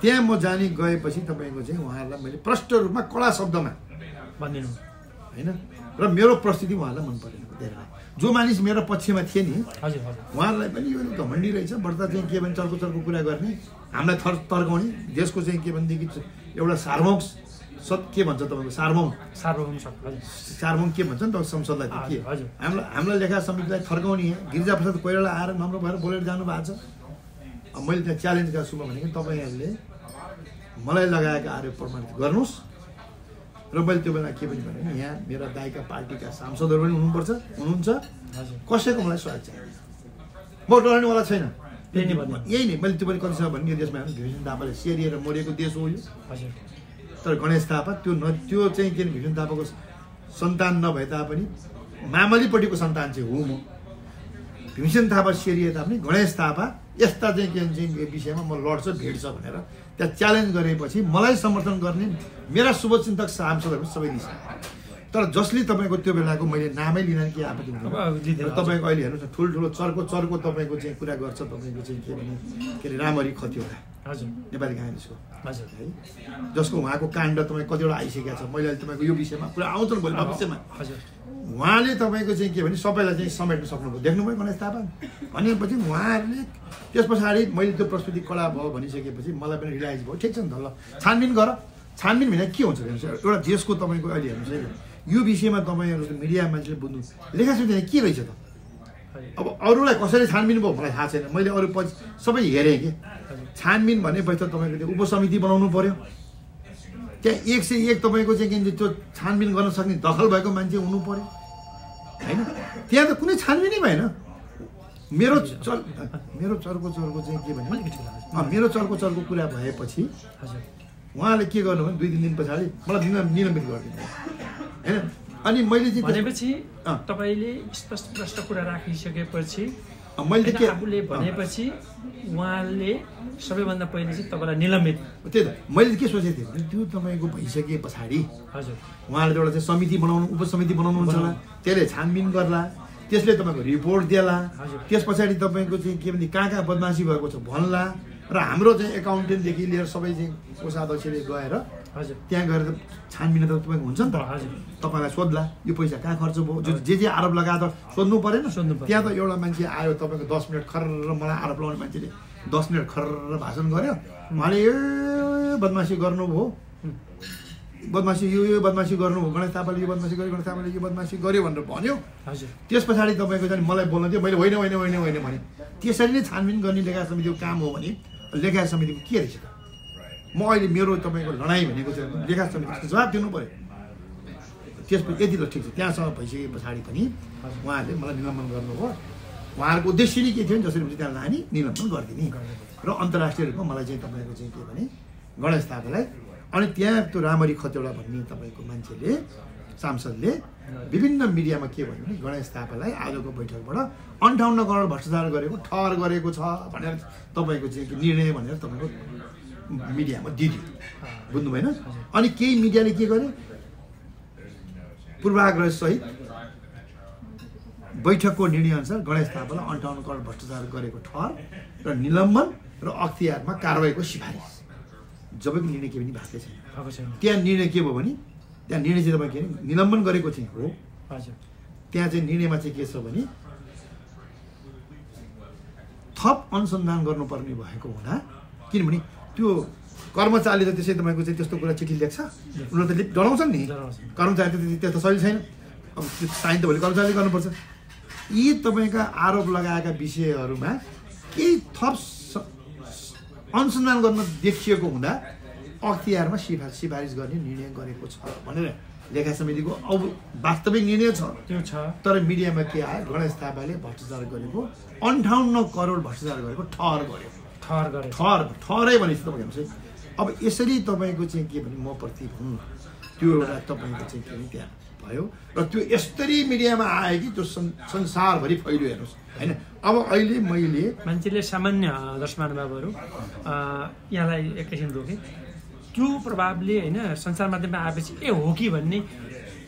त्यहाँ म जाने गएपछि तपाईँको चाहिँ उहाँहरूलाई मैले प्रष्ट रूपमा कडा शब्दमा भनिदिनु। होइन? र मेरो प्रस्तुति उहाँलाई मन परेन। धेरै जो मानिस मेरो पक्षमा थिए नि उहाँहरूलाई पनि यो घमण्डी रहेछ। बढ्दा चाहिँ के भने चर्को चर्को कुरा गर्ने। हामीलाई थर तर्काउने। देशको चाहिँ के भनेदेखि एउटा सार्वौम सत् के भन्छ तपाईँको? सार्वौम सार्वभौम सार्वौम के भन्छ नि त संसदलाई के। हामीलाई हामीलाई लेखा समितिलाई थर्काउने। गिरिजाप्रसाद कोइराला आएर राम्रो भएर बोलेर जानु भएको छ। मैले त्यहाँ च्यालेन्ज गरेको छु भनेको तपाईँहरूले मलाई लगाएका आरोप प्रमाणित गर्नुहोस्। र मैले त्यो बेला के पनि भने यहाँ मेरा दाइका पार्टीका सांसदहरू पनि हुनुपर्छ हुनुहुन्छ। कसैको मलाई सहयोग चाहिँदैन म डराउनेवाला छैन। त्यही नै भन्नु यही नै। मैले त्यो पनि कतिसम्म भने यो देशमा भीमसेन थापाले सेरिएर मरेको देश हो यो। तर गणेश थापा त्यो न त्यो चाहिँ के भीमसेन थापाको सन्तान नभए तापनि मामलीपट्टिको सन्तान चाहिँ हो म। भीमसेन थापा सेरिए तापनि गणेश थापा यस्ता चाहिँ के भन्छ यो विषयमा म लड्छ भेट्छ भनेर त्यहाँ च्यालेन्ज गरेपछि मलाई समर्थन गर्ने मेरा शुभचिन्तक सांसदहरू सबै निस्के। तर जसले तपाईँको त्यो बेलाको मैले नामै लिन के आपत्ति र तपाईँको अहिले हेर्नुहोस् न ठुल्ठुलो चर्को चर्को तपाईँको चाहिँ कुरा गर्छ तपाईँको चाहिँ के भने के अरे रामरी खतिवटा। हजुर। नेपाली काङ्ग्रेसको हजुर। है? जसको उहाँको काण्ड तपाईँ कतिवटा आइसकेको छ मैले अहिले तपाईँको यो विषयमा कुरा आउँछ भोलि भविष्यमा। हजुर। उहाँले तपाईँको चाहिँ के भने सबैलाई चाहिँ समेट्न सक्नुभयो। देख्नुभयो गणेश थापा भनेपछि उहाँहरूले त्यस पछाडि मैले त्यो प्रस्तुति कडा भयो भनिसकेपछि मलाई पनि रिलाइज भयो। ठिक छ नि त ल छानबिन गर। छानबिन भने के हुन्छ हेर्नुहोस् एउटा देशको तपाईँको अहिले हेर्नुहोस् है यो विषयमा तपाईँहरू मिडिया मान्छेले बुझ्नु लेखा सुन्दैन के रहेछ त? अब अरूलाई कसरी छानबिन भयो मलाई थाहा छैन। मैले अरू पछि सबै हेरेँ कि। छानबिन भनेपछि त तपाईँको त्यो उपसमिति बनाउनु पर्यो। त्यहाँ एक सय एक तपाईँको चाहिँ के त्यो छानबिन गर्न सक्ने दखल भएको मान्छे हुनु पर्यो। होइन? त्यहाँ त कुनै छानबिनै भएन। मेरो चल मेरो चर्को चर्को चाहिँ के भने मेरो चर्को चर्को कुरा भएपछि हजुर। उहाँले के गर्नु भने दुई तिन दिन पछाडि मलाई निल- निलम्बित गरिदिनु होइन? अनि मैले चाहिँ भनेपछि। तपाईँले स्पष्ट प्रष्ट कुरा राखिसकेपछि मैले के आफूले भनेपछि उहाँले सबैभन्दा पहिले चाहिँ तपाईँलाई निलम्बित त्यही त। मैले के सोचेको थिएँ भने त्यो तपाईँको भइसके पछाडि हजुर। उहाँले एउटा चाहिँ समिति बनाउनु उपसमिति बनाउनुहुन्छ होला। त्यसले छानबिन गर्ला त्यसले तपाईँको रिपोर्ट दिएला। त्यस पछाडि तपाईँको चाहिँ के भने कहाँ कहाँ बदमासी भएको छ भन्ला। र हाम्रो चाहिँ एकाउन्टेन्टदेखि लिएर सबै चाहिँ कोषाध्यक्षले गएर हजुर। त्यहाँ गएर त छानबिन त तपाईँको हुन्छ नि त। हजुर। तपाईँलाई सोध्ला यो पैसा कहाँ खर्च भयो? जो जे जे आरोप लगाएर त सोध्नु परेन। सोध्नु पऱ्यो। त्यहाँ त एउटा मान्छे आयो तपाईँको दस मिनट खर्र मलाई आरोप लगाउने मान्छेले दस मिनट खर्र भाषण गर्यो। उहाँले ए बदमासी गर्नुभयो। बदमासी यो यो बदमासी गर्नुभयो। गणेश थापाले यो बदमासी गर्यो गणेश थापाले यो बदमासी गर्यो भनेर भन्यो। हजुर। त्यस पछाडि तपाईँको चाहिँ मलाई बोल्न थियो मैले होइन होइन होइन होइन भने। त्यसरी नै छानबिन गर्ने लेखा समितिको काम हो भने लेखा समितिको के रहेछ त? म अहिले मेरो तपाईँको लडाइँ भनेको चाहिँ लेखा समितिको जवाब दिनु पऱ्यो त्यसपछि यति त ठिक छ। त्यहाँसम्म भइसके पछाडि पनि उहाँहरूले मलाई निलम्बन गर्नुभयो। उहाँहरूको उद्देश्य नै के थियो भने जसरी हुन्छ त्यहाँ लाने निलम्बन गरिदिने। र अन्तर्राष्ट्रिय रूपमा मलाई चाहिँ तपाईँको चाहिँ के भने गणेश थापालाई अनि त्यहाँ त्यो रामरी खतेडा भन्ने तपाईँको मान्छेले सांसदले विभिन्न मिडियामा के भन्यो भने गणेश थापालाई आजको बैठकबाट अन्ठाउन्न करोड भ्रष्टाचार गरेको ठहर गरेको छ भनेर तपाईँको चाहिँ निर्णय भनेर तपाईँको मिडियामा दिदियो बुझ्नु भएन अनि केही मिडियाले के गर्यो पूर्वाग्रह सहित बैठकको निर्णयअनुसार गणेश थापालाई अन्ठाउन्न करोड भ्रष्टाचार गरेको ठहर र निलम्बन र अख्तियारमा कारवाहीको सिफारिस। जबकि निर्णय के पनि भएको छैन। त्यहाँ निर्णय के भयो भने त्यहाँ निर्णय चाहिँ तपाईँ के निलम्बन गरेको चाहिँ हो। त्यहाँ चाहिँ निर्णयमा चाहिँ के छ भने थप अनुसन्धान गर्नुपर्ने भएको हुँदा किनभने त्यो कर्मचारीले त त्यसै तपाईँको चाहिँ त्यस्तो कुरा चिठी लेख्छ? उनीहरू त डराउँछन् नि। कर्मचारी त त्यस्तो शैली छैन। अब त्यो साइन त भोलि कर्मचारीले गर्नुपर्छ। यी तपाईँका आरोप लगाएका विषयहरूमा केही थप अनुसन्धान गर्न देखिएको हुँदा अख्तियारमा सिफारिस सिफारिस गर्ने निर्णय गरेको छ भनेर लेखा समितिको अब वास्तविक निर्णय छ। त्यो छ। तर मिडियामा के आयो? गणेश थापाले भ्रष्टाचार गरेको अन्ठाउन्न करोड भ्रष्टाचार गरेको ठहर गर्यो ठहर गरे ठहर ठहरै भनेपछि तपाईँ हेर्नुहोस् है अब यसरी तपाईँको चाहिँ के भने म प्रति हुँ त्यो एउटा तपाईँको चाहिँ के भने त्यहाँ भयो। र त्यो यस्तरी मिडियामा आयो कि त्यो संसारभरि फैलियो हेर्नुहोस्। होइन? अब अहिले मैले मान्छेले सामान्य अ, यहाँलाई एकैछिन रोकेँ। त्यो प्रभावले होइन सञ्चार माध्यममा आएपछि ए हो कि भन्ने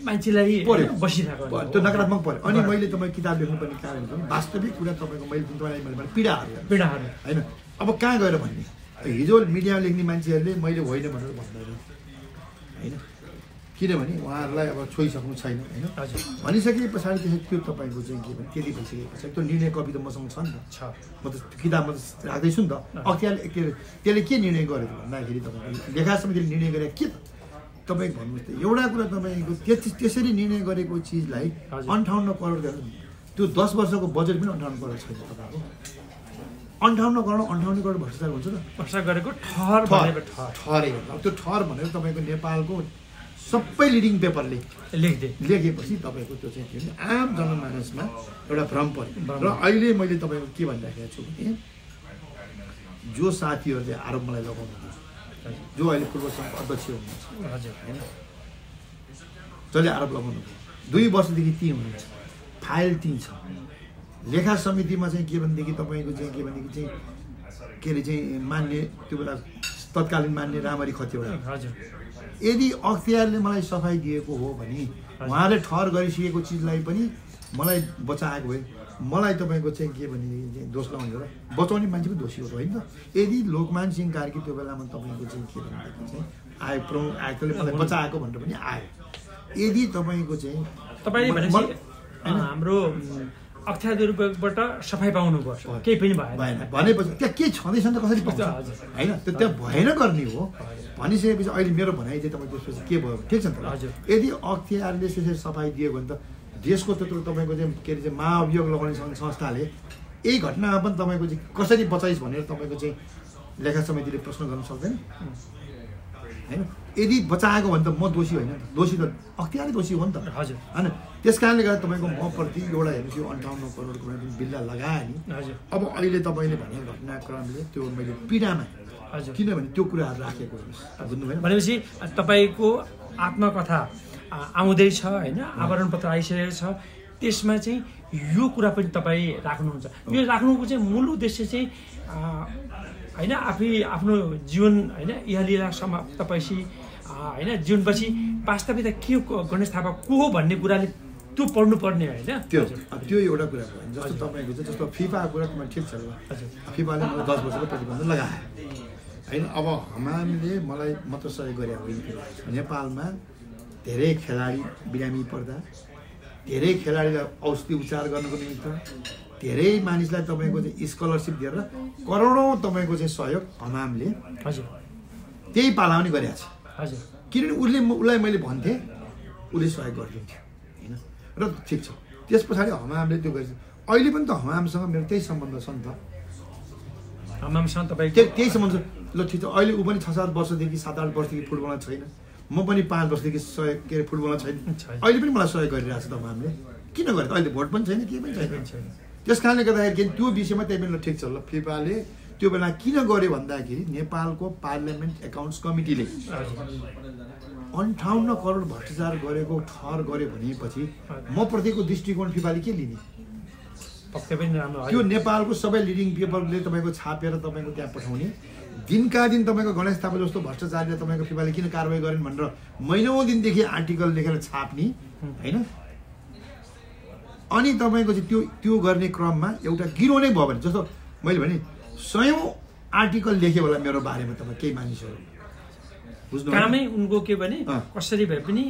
मान्छेलाई बसिरहेको भयो, त्यो नकारात्मक पऱ्यो अनि। मैले तपाईँ किताब लेख्नुपर्ने कारण वास्तविक कुरा तपाईँको मैले तपाईँलाई मैले पीडाहरू। पीडाहरू। होइन? अब कहाँ गएर भन्ने? हिजो मिडियामा लेख्ने मान्छेहरूले मैले होइन भनेर भन्दैन। होइन? किनभने उहाँहरूलाई अब छोइसक्नु छैन होइन? भनिसके पछाडि त्यसरी त्यो तपाईँको चाहिँ के भने त्यति भइसके पछाडि त्यो निर्णय कपी त मसँग छ नि त। छ। म त किताबमा त राख्दैछु नि त। अख्तियारले के अरे त्यसले के निर्णय गर्यो त भन्दाखेरि तपाईँको लेखा समितिले निर्णय गरे के त? तपाईँ भन्नुहोस् त। एउटा कुरा तपाईँको त्यति त्यसरी निर्णय गरेको चिजलाई। अन्ठाउन्न करोड त्यो दस वर्षको बजेट पनि अन्ठाउन्न करोड छैन तपाईँको। अन्ठाउन्न करोड अन्ठाउन्न करोड भ्रष्टाचार हुन्छ त। वर्षा गरेको ठहर ठहर भनेको हो। अब त्यो ठहर भनेर तपाईँको नेपालको सबै लिडिङ पेपरले लेखिदिए। लेखेपछि तपाईँको त्यो चाहिँ के भने आम जनमानसमा एउटा भ्रम पऱ्यो। र अहिले मैले तपाईँको के भनिराखेको छु भने जो साथीहरूले आरोप मलाई लगाउनु जो अहिले पूर्व सङ्घको अध्यक्ष हुनुहुन्छ हजुर। होइन जसले आरोप लगाउनु दुई वर्षदेखि ती हुनुहुन्छ फाइल ती छ। लेखा समितिमा चाहिँ के भनेदेखि तपाईँको चाहिँ के भनेदेखि चाहिँ के अरे चाहिँ मान्ने त्यो बेला तत्कालीन मान्ने रामरी खतिवडा। यदि अख्तियारले मलाई सफाइ दिएको हो भने उहाँले ठहर गरिसकेको चिजलाई पनि मलाई बचाएको भए मलाई तपाईँको चाहिँ के भनेदेखि चाहिँ दोष लगाउने र बचाउने मान्छे पनि दोषी हो होइन त? यदि लोकमान सिंह कार्की त्यो बेलामा तपाईँको चाहिँ के भनेदेखि चाहिँ आयो प्रमुख आयुक्तले मलाई बचाएको भनेर पनि आयो। यदि तपाईँको चाहिँ तपाईँले? हाम्रो अख्तियार दुरुपयोगबाट सफाइ पाउनुपर्छ। केही पनि भएन। भएन। भनेपछि त्यहाँ के छँदैछ नि त कसरी पाउँछ। होइन त्यो त्यहाँ भएन गर्ने हो। भनिसकेपछि अहिले मेरो भनाइ चाहिँ तपाईँ त्यसपछि के भयो? ठिक छ नि त हजुर। यदि अख्तियारले त्यसरी सफाइ दियो भने त देशको त्यत्रो तपाईँको चाहिँ के अरे चाहिँ महाअभियोग लगाउने संस्थाले यही घटनामा पनि तपाईँको चाहिँ कसरी बचाइस् भनेर तपाईँको चाहिँ लेखा समितिले प्रश्न गर्न सक्दैन। होइन? यदि बचाएको भने त म दोषी होइन त दोषी त अख्तियारै दोषी हो नि त हजुर होइन त्यस कारणले गर्दा तपाईँको म प्रति एउटा हेर्नुहोस् यो अन्ठाउन्न करोडको जुन बिल्ला लगाएँ नि हजुर अब अहिले तपाईँले भने घटनाक्रमले त्यो मैले पीडामा हजुर किनभने त्यो कुराहरू राखेको हेर्नुहोस् बुझ्नु भएन भनेपछि तपाईँको आत्मकथा आउँदैछ होइन आवरण पत्र आइसकेको छ त्यसमा चाहिँ यो कुरा पनि तपाईँ राख्नुहुन्छ यो राख्नुको चाहिँ मूल उद्देश्य चाहिँ होइन आफै आफ्नो जीवन होइन इहलीला समाप्तपछि आ, होइन जीवनपछि वास्तविकता के गणेश थापा को हो भन्ने कुराले त्यो पढ्नुपर्ने होइन? त्यो त्यो एउटा कुरा भयो। जस्तो तपाईँको चाहिँ जस्तो फिफाको कुरा तपाईँ ठिक छ फिफाले मलाई दस वर्षको प्रतिबन्ध लगाए। होइन अब हमामले मलाई मात्र सहयोग गरे होइन नेपालमा धेरै खेलाडी बिरामी पर्दा धेरै खेलाडीलाई औषधि उपचार गर्नको निमित्त धेरै मानिसलाई तपाईँको चाहिँ स्कलरसिप दिएर करोडौँ तपाईँको चाहिँ सहयोग हमामले हजुर। त्यही पालामा पनि गरेको छ हजुर। किनभने उसले उसलाई मैले भन्थेँ उसले सहयोग गरिदिन्थ्यो होइन? र ठिक छ। त्यस पछाडि हमामले त्यो गरेछ। अहिले पनि त हमामसँग मेरो त्यही सम्बन्ध छ नि त। हमामसँग तपाईँको त्यही त्यही सम्बन्ध ल ठिक छ। अहिले ऊ पनि छ सात वर्षदेखि सात आठ वर्षदेखि फुटबलमा छैन। म पनि पाँच वर्षदेखि सहयोग के अरे फुटबलमा छैन। अहिले पनि मलाई सहयोग गरिरहेको छ त हमामले। किन गरेर? अहिले भोट पनि छैन केही पनि छैन। त्यस कारणले गर्दाखेरि के त्यो विषयमा त्यही पनि ल ठिक छ। ल फिफाले त्यो बेला किन गर्यो भन्दाखेरि नेपालको पार्लियामेन्ट एकाउन्ट्स कमिटीले अन्ठाउन्न करोड भ्रष्टाचार गरेको ठहर गर्यो भनेपछि म प्रतिको दृष्टिकोण फिफाले के लिने? त्यो नेपालको सबै लिडिङ पेपरले तपाईँको छापेर तपाईँको त्यहाँ पठाउने। दिनका दिन तपाईँको गणेश थापा जस्तो भ्रष्टाचारले तपाईँको फिफाले किन कारवाही गरेन भनेर महिनौ दिनदेखि आर्टिकल लेखेर छाप्ने होइन? अनि तपाईँको चाहिँ त्यो त्यो गर्ने क्रममा एउटा गिरो नै भयो भने जस्तो मैले भने सयौँ आर्टिकल लेखेँ होला मेरो बारेमा तपाईँ केही मानिसहरू। बुझ्नु कामै उनको के भने। कसरी भए पनि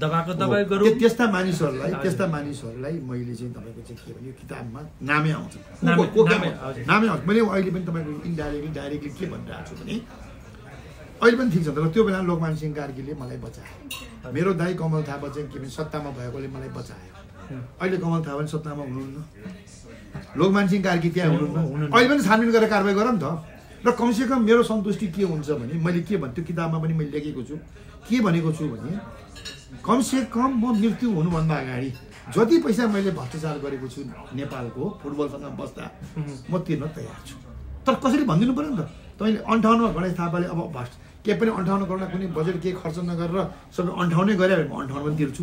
दबाएको दबाई गरौँ। त्यस्ता मानिसहरूलाई। त्यस्ता मानिसहरूलाई मैले चाहिँ तपाईँको चाहिँ के भने यो किताबमा नामै आउँछ। नामै आउँछ। मैले अहिले पनि तपाईँको इन्डाइरेक्टली डाइरेक्टली के भनिरहेको छु भने अहिले पनि ठिक छ तर त्यो बेला लोकमान सिंह कार्कीले मलाई बचायो मेरो दाई कमल थापा चाहिँ के भने सत्तामा भएकोले मलाई बचायो अहिले कमल थापा पनि सत्तामा हुनुहुन्न। लोकमान सिंह कार्की त्यहाँ हुनुहुन्न। अहिले पनि छानबिन गरेर कारवाही गर नि त। र कमसेकम मेरो सन्तुष्टि के हुन्छ भने मैले के भन्छु त्यो किताबमा पनि मैले लेखेको छु। के भनेको छु भने कमसेकम म मृत्यु हुनुभन्दा अगाडि जति पैसा मैले भ्रष्टाचार गरेको छु नेपालको फुटबलसँग बस्दा म तिर्न तयार छु। तर कसरी भनिदिनु पऱ्यो नि त? तपाईँले अन्ठाउन्नमा गणेश थापाले अब भ्रष्ट केही पनि अन्ठाउन्न करोडमा कुनै बजेट केही खर्च नगरेर सबै अन्ठाउन्नै गऱ्यो भने म अन्ठाउन्न पनि तिर्छु।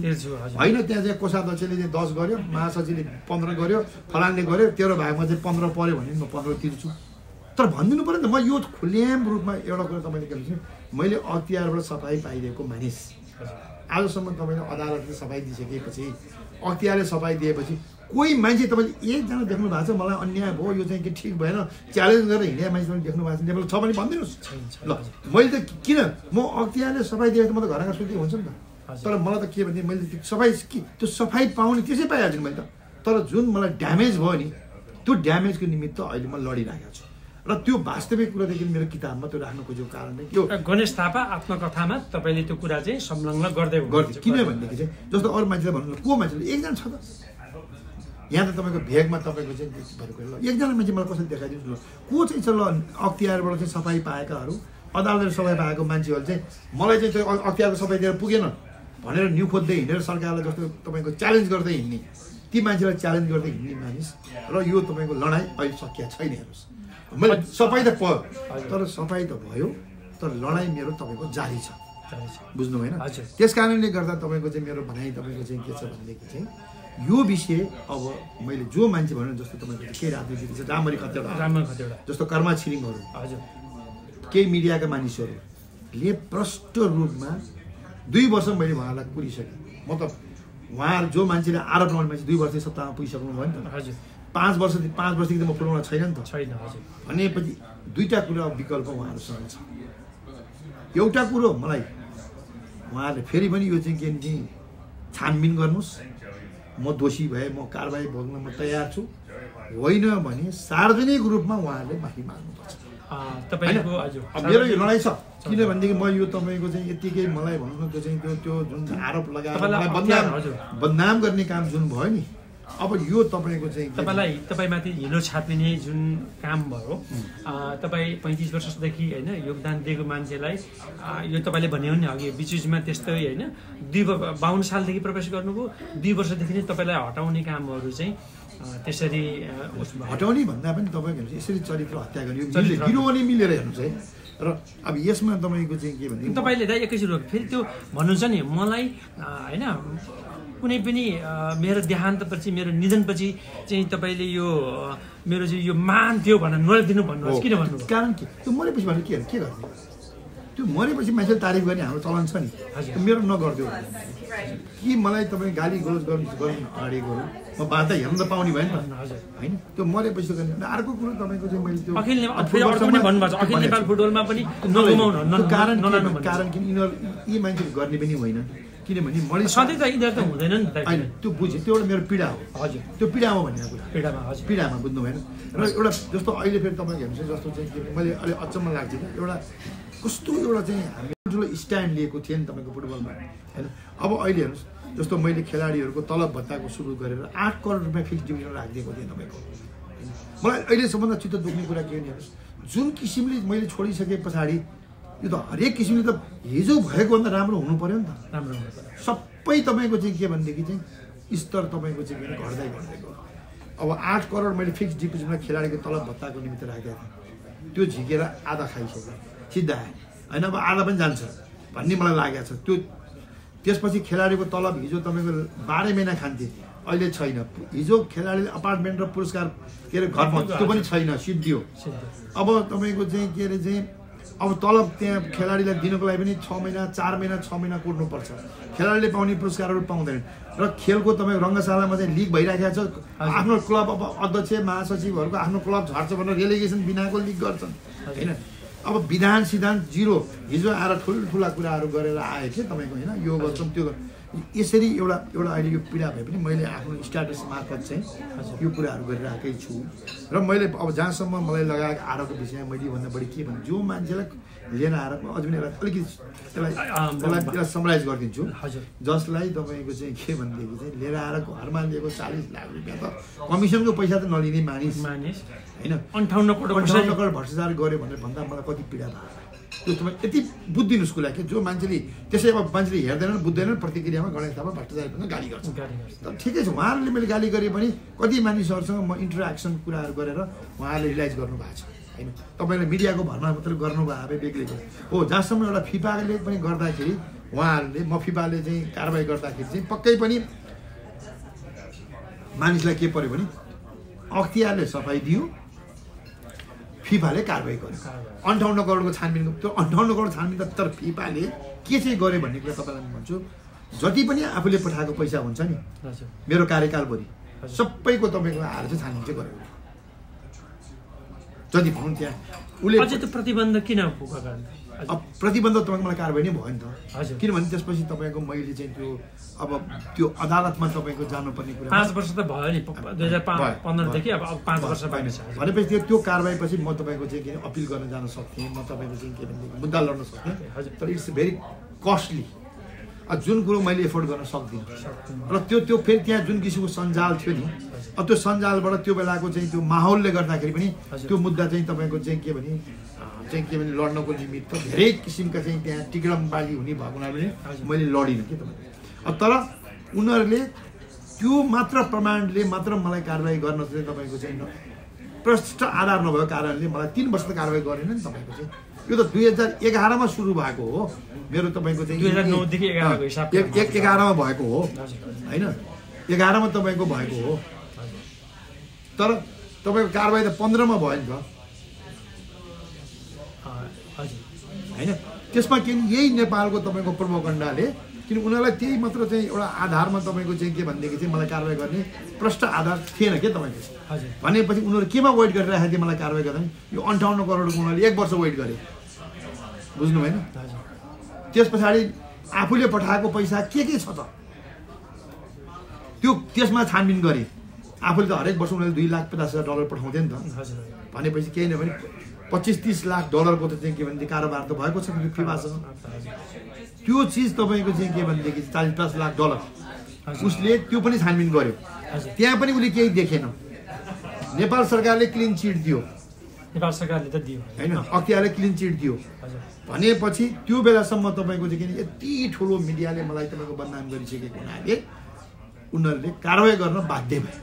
होइन त्यहाँ चाहिँ कोषाध्यक्षले चाहिँ दस गर्यो महासचिवले पन्ध्र गर्यो फलानले गर्यो तेह्र भागमा चाहिँ पन्ध्र पऱ्यो भने म पन्ध्र तिर्छु। तर भनिदिनु पऱ्यो नि त म यो खुल्याम रूपमा एउटा कुरा तपाईँले के भन्छ मैले अख्तियारबाट सफाइ पाइदिएको मानिस। आजसम्म तपाईँले अदालतले सफाइ दिइसकेपछि अख्तियारले सफाइ दिएपछि कोही मान्छे तपाईँले एकजना देख्नु भएको छ मलाई अन्याय भयो यो चाहिँ के ठिक भएन च्यालेन्ज गरेर हिँडेको मान्छे तपाईँले देख्नु भएको छ नेपाल छ भने भनिदिनुहोस्। ल मैले त किन? म अख्तियारले सफाइ दिएको म त घर सुत्ती हुन्छ नि त। तर मलाई त के भने मैले त्यो सफाइ कि त्यो सफाइ पाउने त्यसै पाइहाल्छु मैले त। तर जुन मलाई ड्यामेज भयो नि त्यो ड्यामेजको निमित्त अहिले म लडिरहेको छु। र त्यो वास्तविक कुरादेखि मेरो किताबमा त्यो राख्नु खोजेको कारण नै यो र गणेश थापा आत्मकथामा तपाईँले त्यो कुरा चाहिँ संलग्न गर्दै गर्थेँ किनभनेदेखि चाहिँ जस्तो अरू मान्छेले भन्नु को मान्छेले एकजना छ त। यहाँ त तपाईँको भेगमा तपाईँको चाहिँ भएको ल एकजना मान्छे मलाई कसरी देखाइदिनुहोस् न को चाहिँ छ ल अख्तियारबाट चाहिँ सफाइ पाएकाहरू? अदालतले सफाइ पाएको मान्छेहरू चाहिँ मलाई चाहिँ त्यो अख्तियारको सफाइ दिएर पुगेन भनेर न्यु खोज्दै हिँडेर सरकारलाई जस्तो तपाईँको च्यालेन्ज गर्दै हिँड्ने। ती मान्छेलाई च्यालेन्ज गर्दै हिँड्ने मानिस र यो तपाईँको लडाइँ अहिले सकिया छैन हेर्नुहोस्। मैले सफाइ त भयो तर सफाइ त भयो तर लडाइँ मेरो तपाईँको जारी छ। बुझ्नु भएन। त्यस कारणले गर्दा तपाईँको चाहिँ मेरो भनाइ तपाईँको चाहिँ के छ भनेदेखि चाहिँ यो विषय अब मैले जो मान्छे भन्नु जस्तो तपाईँको केही राजनीतिक छ रामरी खतेडा राम्रो कतिवटा। जस्तो कर्मा छिरिङहरू। हजुर। केही मिडियाका मानिसहरूले प्रष्ट रूपमा दुई वर्ष मैले उहाँलाई पुरिसकेँ मतलब उहाँहरू जो मान्छेले आरोप लगाउने मान्छे दुई वर्ष सत्तामा पुगिसक्नु भयो नि त। हजुर। पाँच वर्ष पाँच वर्षदेखि त म फुलमा छैन नि त। छैन हजुर। भनेपछि दुईवटा कुरा विकल्प उहाँहरूसँग छ। एउटा कुरो मलाई उहाँहरूले फेरि पनि यो चाहिँ के भने चाहिँ छानबिन गर्नुहोस्। म दोषी भए म कारवाही भोग्न म तयार छु। होइन भने सार्वजनिक रूपमा उहाँहरूले माफी माग्नुपर्छ। मेरो यो लडाइँ छ। किनभनेदेखि म यो तपाईँको चाहिँ यत्तिकै मलाई भनौँ न त्यो चाहिँ त्यो त्यो जुन अरोप लगाएर बदनाम। बदनाम गर्ने काम जुन भयो नि अब यो तपाईँको चाहिँ तपाईँलाई तपाईँमाथि हिलो छापिने जुन काम भयो तपाईँ पैँतिस वर्षदेखि होइन योगदान दिएको मान्छेलाई यो तपाईँले भन्यो नि अघि बिचबिचमा त्यस्तै होइन दुई ब- बाउन्न सालदेखि प्रवेश गर्नुभयो दुई वर्षदेखि नै तपाईँलाई हटाउने कामहरू चाहिँ त्यसरी। हटाउने भन्दा पनि तपाईँको यसरी चरित्र हत्या गर्ने मिलेर हेर्नुहोस् है। र अब यसमा तपाईँको चाहिँ के भने तपाईँले दाइ एकैचोटि फेरि त्यो भन्नुहुन्छ नि मलाई होइन कुनै पनि मेरो देहान्तपछि मेरो निधनपछि चाहिँ तपाईँले यो मेरो चाहिँ यो मान थियो भनेर नदिनु भन्नुहोस् किन भन्नुभयो? कारण के? त्यो मरेपछि भने के के गर्ने? त्यो मरेपछि मान्छेले तारिफ गर्ने हाम्रो चलन छ नि। मेरो नगरिदियो। कि मलाई तपाईँ गाली गलोज गर्नु गर्नु अगाडिको म बाधा हेर्न त पाउने भयो नि त। हजुर। होइन? त्यो मरेपछि गर्ने। अर्को कुरो तपाईँको चाहिँ मैले त्यो कारण भन्नु किन यिनीहरू यी मान्छेले गर्ने पनि होइन। किनभने मैले सधैँ त यिनीहरू त हुँदैन नि त होइन त्यो बुझेँ त्यो एउटा मेरो पीडा हो। हजुर। त्यो पीडामा भनेको कुरा। पीडामा हजुर। पीडामा बुझ्नु भएन। र एउटा जस्तो अहिले फेरि तपाईँको हेर्नुहोस् है, जस्तो चाहिँ मैले अहिले अचम्म लाग्छ कि एउटा कस्तो एउटा चाहिँ हामी ठुलो स्ट्यान्ड लिएको थिएँ नि तपाईँको फुटबलमा। होइन अब अहिले हेर्नुहोस् जस्तो मैले खेलाडीहरूको तलब भत्ताको सुरु गरेर आठ करोड रुपियाँ फिक्स डिभिजन राखिदिएको थिएँ तपाईँको। मलाई अहिले सबभन्दा चित्त दुख्ने कुरा के हो नि हेर्नुहोस् जुन किसिमले मैले छोडिसके पछाडि यो त हरेक किसिमले त हिजो भएको भन्दा राम्रो हुनु पऱ्यो नि त राम्रो सबै तपाईँको चाहिँ के भनेदेखि चाहिँ स्तर तपाईँको चाहिँ घट्दै घट्दै गयो अब आठ करोड मैले फिक्स डिपोजिटमा खेलाडीको तलब भत्ताको निमित्त राखेको थिएँ त्यो झिकेर आधा खाइसक्यो सिधा आयो होइन अब आधा पनि जान्छ भन्ने मलाई लागेको छ त्यो त्यसपछि खेलाडीको तलब हिजो तपाईँको बाह्र महिना खान्थे अहिले छैन हिजो खेलाडीले अपार्टमेन्ट र पुरस्कार के अरे घर पाउँछ त्यो पनि छैन सिद्धियो सिद्ध अब तपाईँको चाहिँ के अरे चाहिँ अब तलब त्यहाँ खेलाडीलाई दिनको लागि पनि छ महिना चार महिना छ महिना कुर्नुपर्छ। खेलाडीले पाउने पुरस्कारहरू पाउँदैन। र खेलको तपाईँको रङ्गशालामा चाहिँ लिग भइराखेको छ। आफ्नो क्लब अब अध्यक्ष महासचिवहरूको आफ्नो क्लब झर्छ भनेर रेलिगेसन बिनाको लिग गर्छन्। होइन? अब विधान सिद्धान्त जिरो हिजो आएर ठुल्ठुला कुराहरू गरेर आए थिए तपाईँको होइन? यो गर्छौँ त्यो गर्छौँ। यसरी एउटा एउटा अहिले यो पीडा भए पनि मैले आफ्नो स्ट्याटस मार्फत चाहिँ यो कुराहरू गरिरहेकै छु। र मैले अब जहाँसम्म मलाई लगाएको आरोपको विषयमा मैले योभन्दा बढी के भन्नु जो मान्छेलाई लिएर आएर अझ पनि यसलाई अलिकति यसलाई यसलाई यसलाई समराइज गरिदिन्छु। हजुर। जसलाई तपाईँको चाहिँ के भनेदेखि चाहिँ लिएर आएर घरमा लिएको चालिस लाख रुपियाँ त कमिसनको पैसा त नलिने मानिस। मानिस। होइन? अन्ठाउन्न करोड अन्ठाउन्न करोड भ्रष्टाचार गऱ्यो भनेर भन्दा मलाई कति पीडा भयो? त्यो तपाईँ यति बुझिदिनुहोस् कुरा कि जो मान्छेले त्यसै अब मान्छेले हेर्दैनन् बुझ्दैनन् प्रतिक्रियामा गणेश थापा भ्रष्टाचार पनि गाली गर्छ। तर ठिकै छ उहाँहरूले मैले गाली गरेँ पनि कति मानिसहरूसँग म इन्टरेक्सन कुराहरू गरेर उहाँहरूले रिलाइज गर्नुभएको छ। होइन? तपाईँले मिडियाको भरमा मात्रै गर्नुभयो भए बेग्लै हो जहाँसम्म एउटा फिफाले पनि गर्दाखेरि उहाँहरूले म फिफाले चाहिँ कारवाही गर्दाखेरि चाहिँ पक्कै पनि मानिसलाई के पर्यो भने अख्तियारले सफाइ दियो फिफाले कारवाही गर्यो। अन्ठाउन्न करोडको छानबिन त्यो अन्ठाउन्न करोड छानबिन त तर फिफाले के चाहिँ गर्यो भन्ने कुरा तपाईँलाई म भन्छु। जति पनि आफूले पठाएको पैसा हुन्छ नि मेरो कार्यकालभरि सबैको तपाईँको आएर चाहिँ छानबिन चाहिँ गर्यो जति भनौँ त्यहाँ उसले प्रतिबन्ध किन। अब प्रतिबन्ध तपाईँको मलाई कारवाही नै भयो नि त। किनभने त्यसपछि तपाईँको मैले चाहिँ त्यो अब त्यो अदालतमा तपाईँको जानुपर्ने कुरा पाँच वर्ष त भयो नि दुई हजार पन्ध्रदेखि अब पाँच वर्ष छ। भयो। भनेपछि त्यो त्यो कारवाहीपछि म तपाईँको चाहिँ के अरे अपिल गर्न जान सक्थेँ म तपाईँको चाहिँ के भनेदेखि मुद्दा लड्न सक्थेँ। तर इट्स भेरी कस्टली। जुन कुरो मैले एफोर्ड गर्न सक्दिनँ। र त्यो त्यो फेरि त्यहाँ जुन किसिमको सञ्जाल थियो नि अब त्यो सञ्जालबाट त्यो बेलाको चाहिँ त्यो माहौलले गर्दाखेरि पनि। त्यो मुद्दा चाहिँ तपाईँको चाहिँ के भने चाहिँ के भने लड्नको निमित्त धेरै किसिमका चाहिँ त्यहाँ टिक्रमबाजी हुने भएको हुनाले। मैले लडिनँ कि अब तर उनीहरूले त्यो मात्र प्रमाणले मात्र मलाई कारवाही गर्न चाहिँ तपाईँको चाहिँ प्रष्ट आधार नभएको कारणले मलाई तिन वर्ष त कारवाही गरेन नि तपाईँको चाहिँ। यो त दुई हजार एघारमा सुरु भएको हो। मेरो तपाईँको चाहिँ 2009 देखि 11 को हिसाब एक एक एघारमा भएको हो। होइन? एघारमा तपाईँको भएको हो। तर तपाईँको कारवाही त पन्ध्रमा भयो नि त अँ, हजुर होइन? त्यसमा किन यही नेपालको तपाईँको प्रोपोगन्डाले किन उनीहरूलाई त्यही मात्र चाहिँ एउटा आधारमा तपाईँको चाहिँ के भनेदेखि चाहिँ मलाई कारवाही गर्ने प्रष्ट आधार थिएन क्या तपाईँको? हजुर। भनेपछि उनीहरू केमा वेट गरिरहेको थियो मलाई कारवाही गर्दा? यो अन्ठाउन्न करोडको उनीहरूले एक वर्ष वेट गरे। बुझ्नु भएन? त्यस पछाडि आफूले पठाएको पैसा के के छ त? त्यो त्यसमा छानबिन गरे। आफूले त हरेक वर्ष उनीहरूले दुई लाख पचास हजार डलर पठाउँथे नि त। हजुर। भनेपछि केही नभने पच्चिस तिस लाख डलरको त चाहिँ के भने कारोबार त भएको छ फिफासँग त्यो चिज तपाईँको चाहिँ के भनेदेखि चालिस पचास लाख डलर। उसले त्यो पनि छानबिन गर्यो। त्यहाँ पनि उसले केही देखेन। नेपाल सरकारले क्लिन चिट दियो। नेपाल सरकारले त दियो। होइन अख्तियारले क्लिन चिट दियो। भनेपछि त्यो बेलासम्म तपाईँको चाहिँ किन यति ठुलो मिडियाले मलाई तपाईँको बदनाम गरिसकेको हुनाले उनीहरूले कारवाही गर्न बाध्य भए।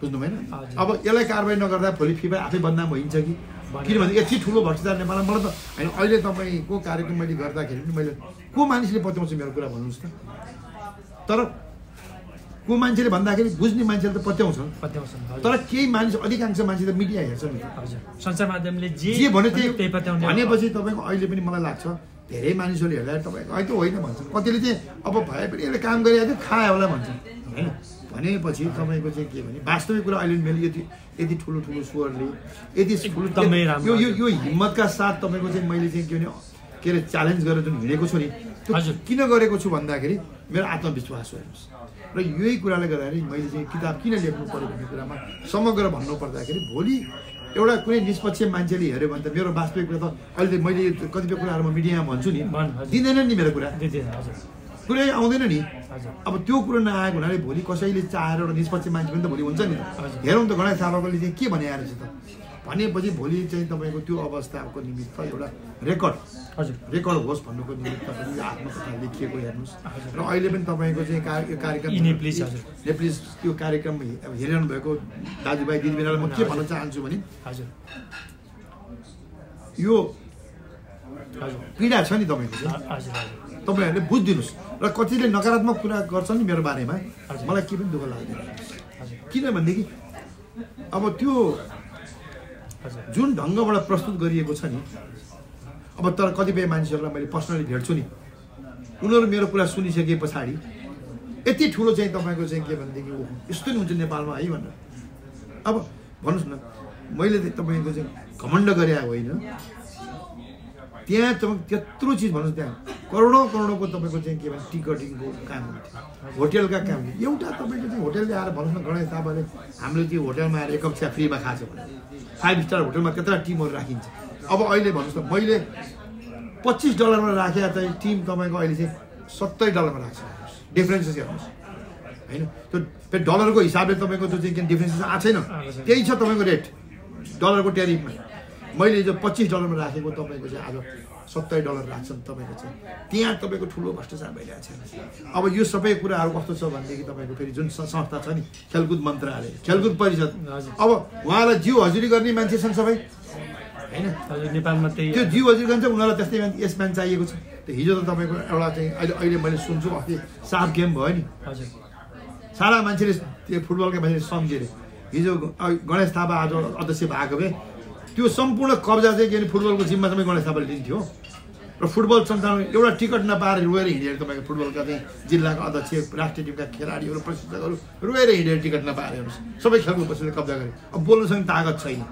बुझ्नु भएन। अब यसलाई कारवाही नगर्दा भोलि फिफा आफै बदनाम भइन्छ कि? किनभने यति ठुलो भ्रष्टाचार नेपालमा मलाई त होइन अहिले तपाईँको कार्यक्रम मैले गर्दाखेरि पनि मैले को मानिसले पत्याउँछ मेरो कुरा भन्नुहोस् त। तर को मान्छेले भन्दाखेरि बुझ्ने मान्छेले त पत्याउँछ पत्याउँछन् तर केही मानिस अधिकांश मान्छे त मिडिया हेर्छ नि हजुर। सञ्चार माध्यमले जे जे भन्यो त्यही पत्याउने भनेपछि तपाईँको अहिले पनि मलाई लाग्छ धेरै मानिसहरूले हेर्दा तपाईँको अहिले त होइन भन्छन्। कतिले चाहिँ अब भए पनि यसले काम गरिरहेको थियो खायो होला भन्छन्। होइन? भनेपछि तपाईँको चाहिँ के भने वास्तविक कुरा अहिले मैले यति यति ठुलो ठुलो स्वरले यति। यो यो यो हिम्मतका साथ तपाईँको चाहिँ मैले चाहिँ के भने के अरे च्यालेन्ज गरेर जुन हिँडेको छु नि हजुर। किन गरेको छु भन्दाखेरि मेरो आत्मविश्वास हो हेर्नुहोस् र यही कुराले गर्दाखेरि मैले चाहिँ किताब किन लेख्नु पऱ्यो भन्ने कुरामा समग्र भन्नु पर्दाखेरि भोलि एउटा कुनै निष्पक्ष मान्छेले हेऱ्यो भने त मेरो वास्तविक कुरा त अहिले मैले कतिपय कुराहरू म मिडियामा भन्छु नि। दिँदैन नि मेरो कुरा कुरै आउँदैन नि। अब त्यो कुरो नआएको हुनाले भोलि कसैले चाहेर एउटा निष्पक्ष मान्छे पनि त भोलि हुन्छ नि। हेरौँ त गणेश थापाकोले चाहिँ के भने आएर त। भनेपछि भोलि चाहिँ तपाईँको त्यो अवस्थाको निमित्त एउटा रेकर्ड। हजुर। रेकर्ड होस् भन्नुको निमित्त पनि आत्मकथा लेखिएको हेर्नुहोस्। र अहिले पनि तपाईँको चाहिँ कार्यक्रम। नेप्लिज त्यो कार्यक्रम हेरिरहनु भएको दाजुभाइ दिदीबहिनीलाई म के भन्न चाहन्छु भने हजुर। यो पीडा छ नि तपाईँको तपाईँहरूले बुझिदिनुहोस् र कतिले नकारात्मक कुरा गर्छन् नि मेरो बारेमा। मलाई के पनि दुःख लाग्दैन। किनभनेदेखि अब त्यो जुन ढङ्गबाट प्रस्तुत गरिएको छ नि अब तर कतिपय मान्छेहरूलाई मैले पर्सनली भेट्छु नि। उनीहरू मेरो कुरा सुनिसके पछाडि यति ठुलो चाहिँ तपाईँको चाहिँ के भनेदेखि यस्तो नि हुन्छ नेपालमा है भनेर। अब भन्नुहोस् न मैले तपाईँको चाहिँ घमण्ड गरे होइन। त्यहाँ तपाईँ त्यत्रो चिज भन्नुहोस् त्यहाँ। करोडौँ करोडौँको तपाईँको चाहिँ के भन्छ टिकटिङको काम हुन्थ्यो होटेलका काम हुन्थ्यो एउटा तपाईँको चाहिँ होटेलले आएर भन्नुहोस् न गणेश थापाले हामीले त्यो होटेलमा आएर एक चिया फ्रीमा खाएको छ भने फाइभ स्टार होटेलमा कतिवटा टिमहरू राखिन्छ। अब अहिले भन्नुहोस् न मैले पच्चिस डलरमा राखेर चाहिँ टिम तपाईँको अहिले चाहिँ सत्तरी डलरमा राख्छ। डिफ्रेन्सेस हेर्नुहोस्। होइन? त्यो फेरि डलरको हिसाबले तपाईँको त्यो चाहिँ डिफ्रेन्सेस आएको छैन। त्यही छ तपाईँको रेट। डलरको ट्यारिफमा मैले हिजो पच्चिस डलरमा राखेको तपाईँको चाहिँ आज सत्तरी डलर राख्छन् तपाईँको चाहिँ। त्यहाँ तपाईँको ठुलो भ्रष्टाचार भइरहेको छ। अब यो सबै कुराहरू कस्तो छ भनेदेखि तपाईँको फेरि जुन संस्था छ नि खेलकुद मन्त्रालय खेलकुद परिषद। अब उहाँलाई जिउ हजुरी गर्ने मान्छे छन् सबै। होइन? नेपालमा त्यही त्यो जिउ हजुर गर्छ उनीहरूलाई त्यस्तै यस म्यान चाहिएको छ। त्यो हिजो त तपाईँको एउटा चाहिँ अहिले अहिले मैले सुन्छु अस्ति साफ गेम भयो नि। हजुर। सारा मान्छेले त्यो फुटबलका मान्छेले सम्झे हिजो गणेश थापा आज अध्यक्ष भएको भए त्यो सम्पूर्ण कब्जा चाहिँ के अरे फुटबलको जिम्मा चाहिँ गणेश थापाले लिन्थ्यो? र फुटबल सञ्चालन एउटा टिकट नपाएर रोएर हिँडेर तपाईँको फुटबलका चाहिँ जिल्लाका अध्यक्ष राष्ट्रिय टिमका खेलाडीहरू प्रशिक्षकहरू रोएर हिँडेर टिकट नपाएर हेर्नुहोस्। सबै खेलकुद पसलले कब्जा गरे। अब बोल्नुसँग तागत छैन।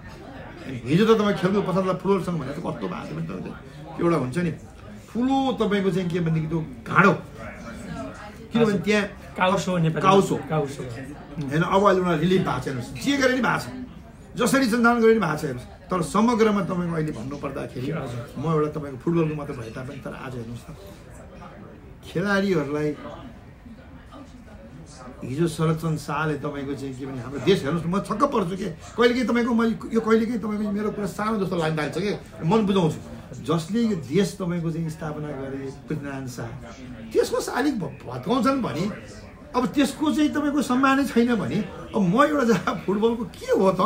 हिजो त तपाईँ खेलकुद पसललाई फुटबलसँग भनेर कस्तो भएको थियो भने तपाईँको एउटा हुन्छ नि ठुलो तपाईँको चाहिँ के भनेदेखि त्यो घाँडो। किनभने त्यहाँ काउसो। होइन अब अहिले उनीहरू रिलिफ भएको छ हेर्नुहोस् जे गरे नि भएको छ। जसरी सञ्चालन गरे नि भएको छ हेर्नुहोस्। तर समग्रमा तपाईँको अहिले भन्नुपर्दाखेरि। म एउटा तपाईँको फुटबलको मात्र भए तापनि तर आज हेर्नुहोस् त खेलाडीहरूलाई हिजो शरदचन्द्र शाहले तपाईँको चाहिँ के भने हाम्रो देश हेर्नुहोस् न म छक्क पर्छु कि? कहिलेकाहीँ तपाईँको मैले यो कहिलेकाहीँ तपाईँको मेरो कुरा सानो जस्तो लाग्न लाग्छ कि? मन बुझाउँछु। जसले यो देश तपाईँको चाहिँ स्थापना गरे पृथ्वीनारायण शाह त्यसको शालिक भ- भत्काउँछन् भने अब त्यसको चाहिँ तपाईँको सम्मानै छैन भने अब म एउटा जग्गा फुटबलको के हो त?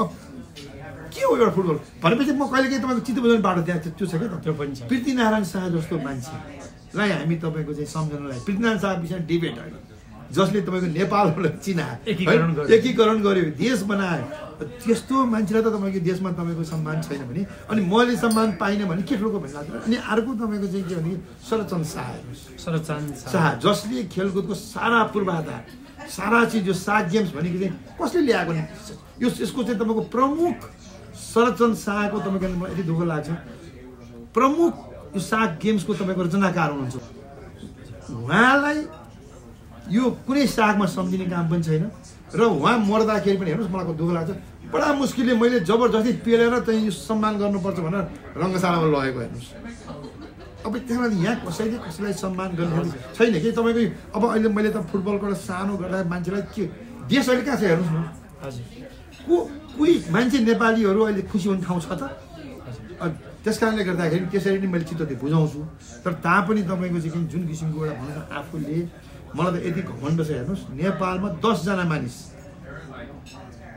के हो एउटा फुटबल? भनेपछि म कहिलेकाहीँ तपाईँको चित्त बुझाउने बाटो त्यहाँ त्यो छ क्या त। त्यो पनि छ पृथ्वीनारायण शाह जस्तो मान्छेलाई हामी तपाईँको चाहिँ सम्झनालाई पृथ्वीनारायण शाह विषय डिबेट होइन। जसले तपाईँको नेपालबाट चिनायो एकीकरण? गर्यो। देश बनायो। त्यस्तो मान्छेलाई त तपाईँको देशमा तपाईँको सम्मान छैन भने अनि मैले सम्मान पाइनँ भने के ठुलो भन्नु लाग्छ अनि अर्को तपाईँको चाहिँ के भने शरदचन्द्र शाह शरदचन्द शाह। जसले खेलकुदको सारा पूर्वाधार सारा चिज यो साग गेम्स भनेको चाहिँ कसले ल्याएको? यो यसको चाहिँ तपाईँको प्रमुख शरदचन्द्र शाहको तपाईँको मलाई यति दुःख लाग्छ। प्रमुख यो साग गेम्सको तपाईँको रचनाकार हुनुहुन्छ? उहाँलाई यो कुनै सागमा सम्झिने काम पनि छैन र उहाँ मर्दाखेरि पनि हेर्नुहोस् मलाई दुःख लाग्छ। बडा मुस्किलले मैले जबरजस्ती पेलेर चाहिँ यो सम्मान गर्नुपर्छ भनेर रङ्गशालामा लगेको हेर्नुहोस्। अब त्यहाँ यहाँ कसैले कसैलाई सम्मान गर्ने छैन कि? तपाईँको अब अहिले मैले त फुटबलको एउटा सानो गर्दा मान्छेलाई के देश अहिले कहाँ छ हेर्नुहोस् न। हजुर। को कोही मान्छे नेपालीहरू अहिले खुसी हुने ठाउँ छ त? त्यस कारणले गर्दाखेरि त्यसरी नै मैले चित्त बुझाउँछु। तर तापनि तपाईँको चाहिँ जुन किसिमको एउटा भनौँ न आफूले मलाई त यति घमण्ड छ हेर्नुहोस् नेपालमा दसजना मानिस।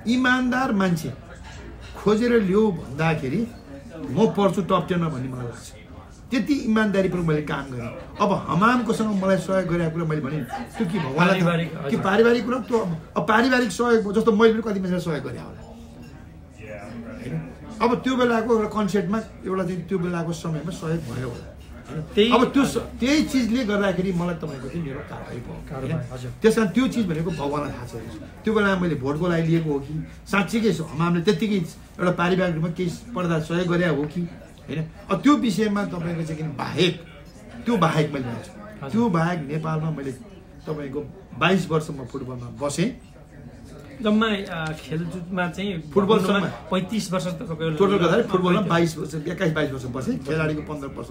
इमान्दार मान्छे खोजेर ल्याऊ भन्दाखेरि म पढ्छु टप टेनमा भन्ने मलाई लाग्छ। त्यति इमान्दारीपूर्वक मैले काम गरेँ। अब हमामकोसँग मलाई सहयोग गरेको कुरा मैले भने त्यो के भगवान्लाई थाहा- पारिवारिक, कि हजुर। पारिवारिक कुरा त्यो अब पारिवारिक सहयोग जस्तो मैले पनि कति मान्छेलाई सहयोग गरेँ होला? अब त्यो बेलाको एउटा कन्सेप्टमा एउटा चाहिँ त्यो बेलाको समयमा सहयोग भयो होला? त्यही- अब त्यो त्यही चिजले गर्दाखेरि मलाई तपाईँको चाहिँ मेरो कारवाही भयो। त्यस कारण त्यो चिज भनेको भगवान्लाई थाहा छ त्यो बेलामा मैले भोटको लागि लिएको हो कि? साँच्चीकै हामीले त्यत्तिकै एउटा पारिवारिक रूपमा केही पर्दा सहयोग गरे हो कि? होइन? अब त्यो विषयमा तपाईँको चाहिँ किन बाहेक त्यो बाहेक मैले। त्यो बाहेक नेपालमा मैले तपाईँको बाइस वर्ष म फुटबलमा बसेँ। जम्मा अ, खेलकुदमा चाहिँ फुटबलसम्म। पैँतिस वर्ष टोटल गर्दाखेरि फुटबलमा बाइस वर्ष एक्काइस बाइस वर्ष बसेँ खेलाडीको पन्ध्र वर्ष।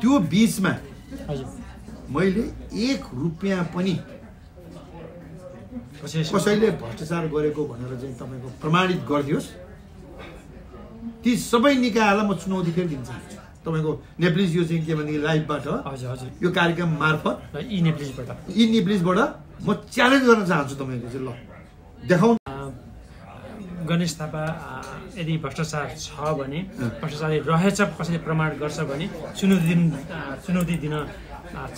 त्यो बिचमा मैले एक रुपियाँ पनि कसै- कसैले भ्रष्टाचार गरेको भनेर चाहिँ तपाईँको प्रमाणित गरिदियोस्। ती सबै निकायहरूलाई म चुनौती फेरि दिन चाहन्छु। तपाईँको नेप्लिज यो चाहिँ के भनेदेखि लाइभबाट यो कार्यक्रम मार्फत र यी नेप्लिजबाट यी नेप्लिजबाट म च्यालेन्ज गर्न चाहन्छु तपाईँको चाहिँ ल। देखाउनु। अ, गणेश थापा यदि भ्रष्टाचार छ भने भ्रष्टाचार रहेछ कसैले प्रमाण गर्छ भने चुनौती दिन चुनौती दिन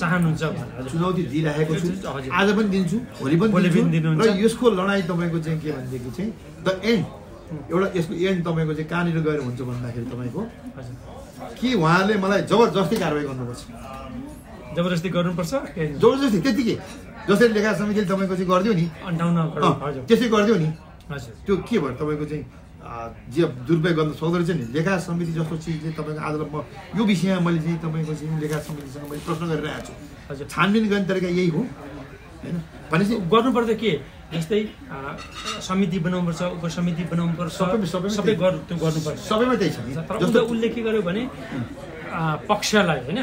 चाहनुहुन्छ भनेर। चुनौती दिइरहेको छु। आज पनि दिन्छु भोलि पनि भोलि पनि दिन्छु। र यसको लडाइँ तपाईँको चाहिँ के भनेदेखि चाहिँ द एन्ड। एउटा यसको एन्ड तपाईँको चाहिँ कहाँनिर गएर हुन्छ भन्दाखेरि तपाईँको कि उहाँहरूले मलाई जबरजस्ती कारवाही गर्नुपर्छ। जबरजस्ती गर्नुपर्छ। जबरजस्ती त्यत्तिकै जसरी लेखा समितिले तपाईँको चाहिँ गरिदियो नि। त्यसै गरिदियो नि। हजुर। त्यो के भयो तपाईँको चाहिँ जे दुरुपयोग गर्न सक्दो रहेछ नि। लेखा समिति जस्तो चिजले तपाईँको आज म यो विषयमा मैले चाहिँ तपाईँको चाहिँ लेखा समितिसँग मैले प्रश्न गरिरहेको छु। छानबिन गर्ने तरिका यही हो। होइन? भनेपछि गर्नुपर्दा के? जस्तै समिति बनाउनुपर्छ उपसमिति बनाउनुपर्छ सबै- सबै- गर्नुपर्छ। सबैमा त्यही छ तर जस्तो उसले के गर्यो भने पक्षलाई होइन?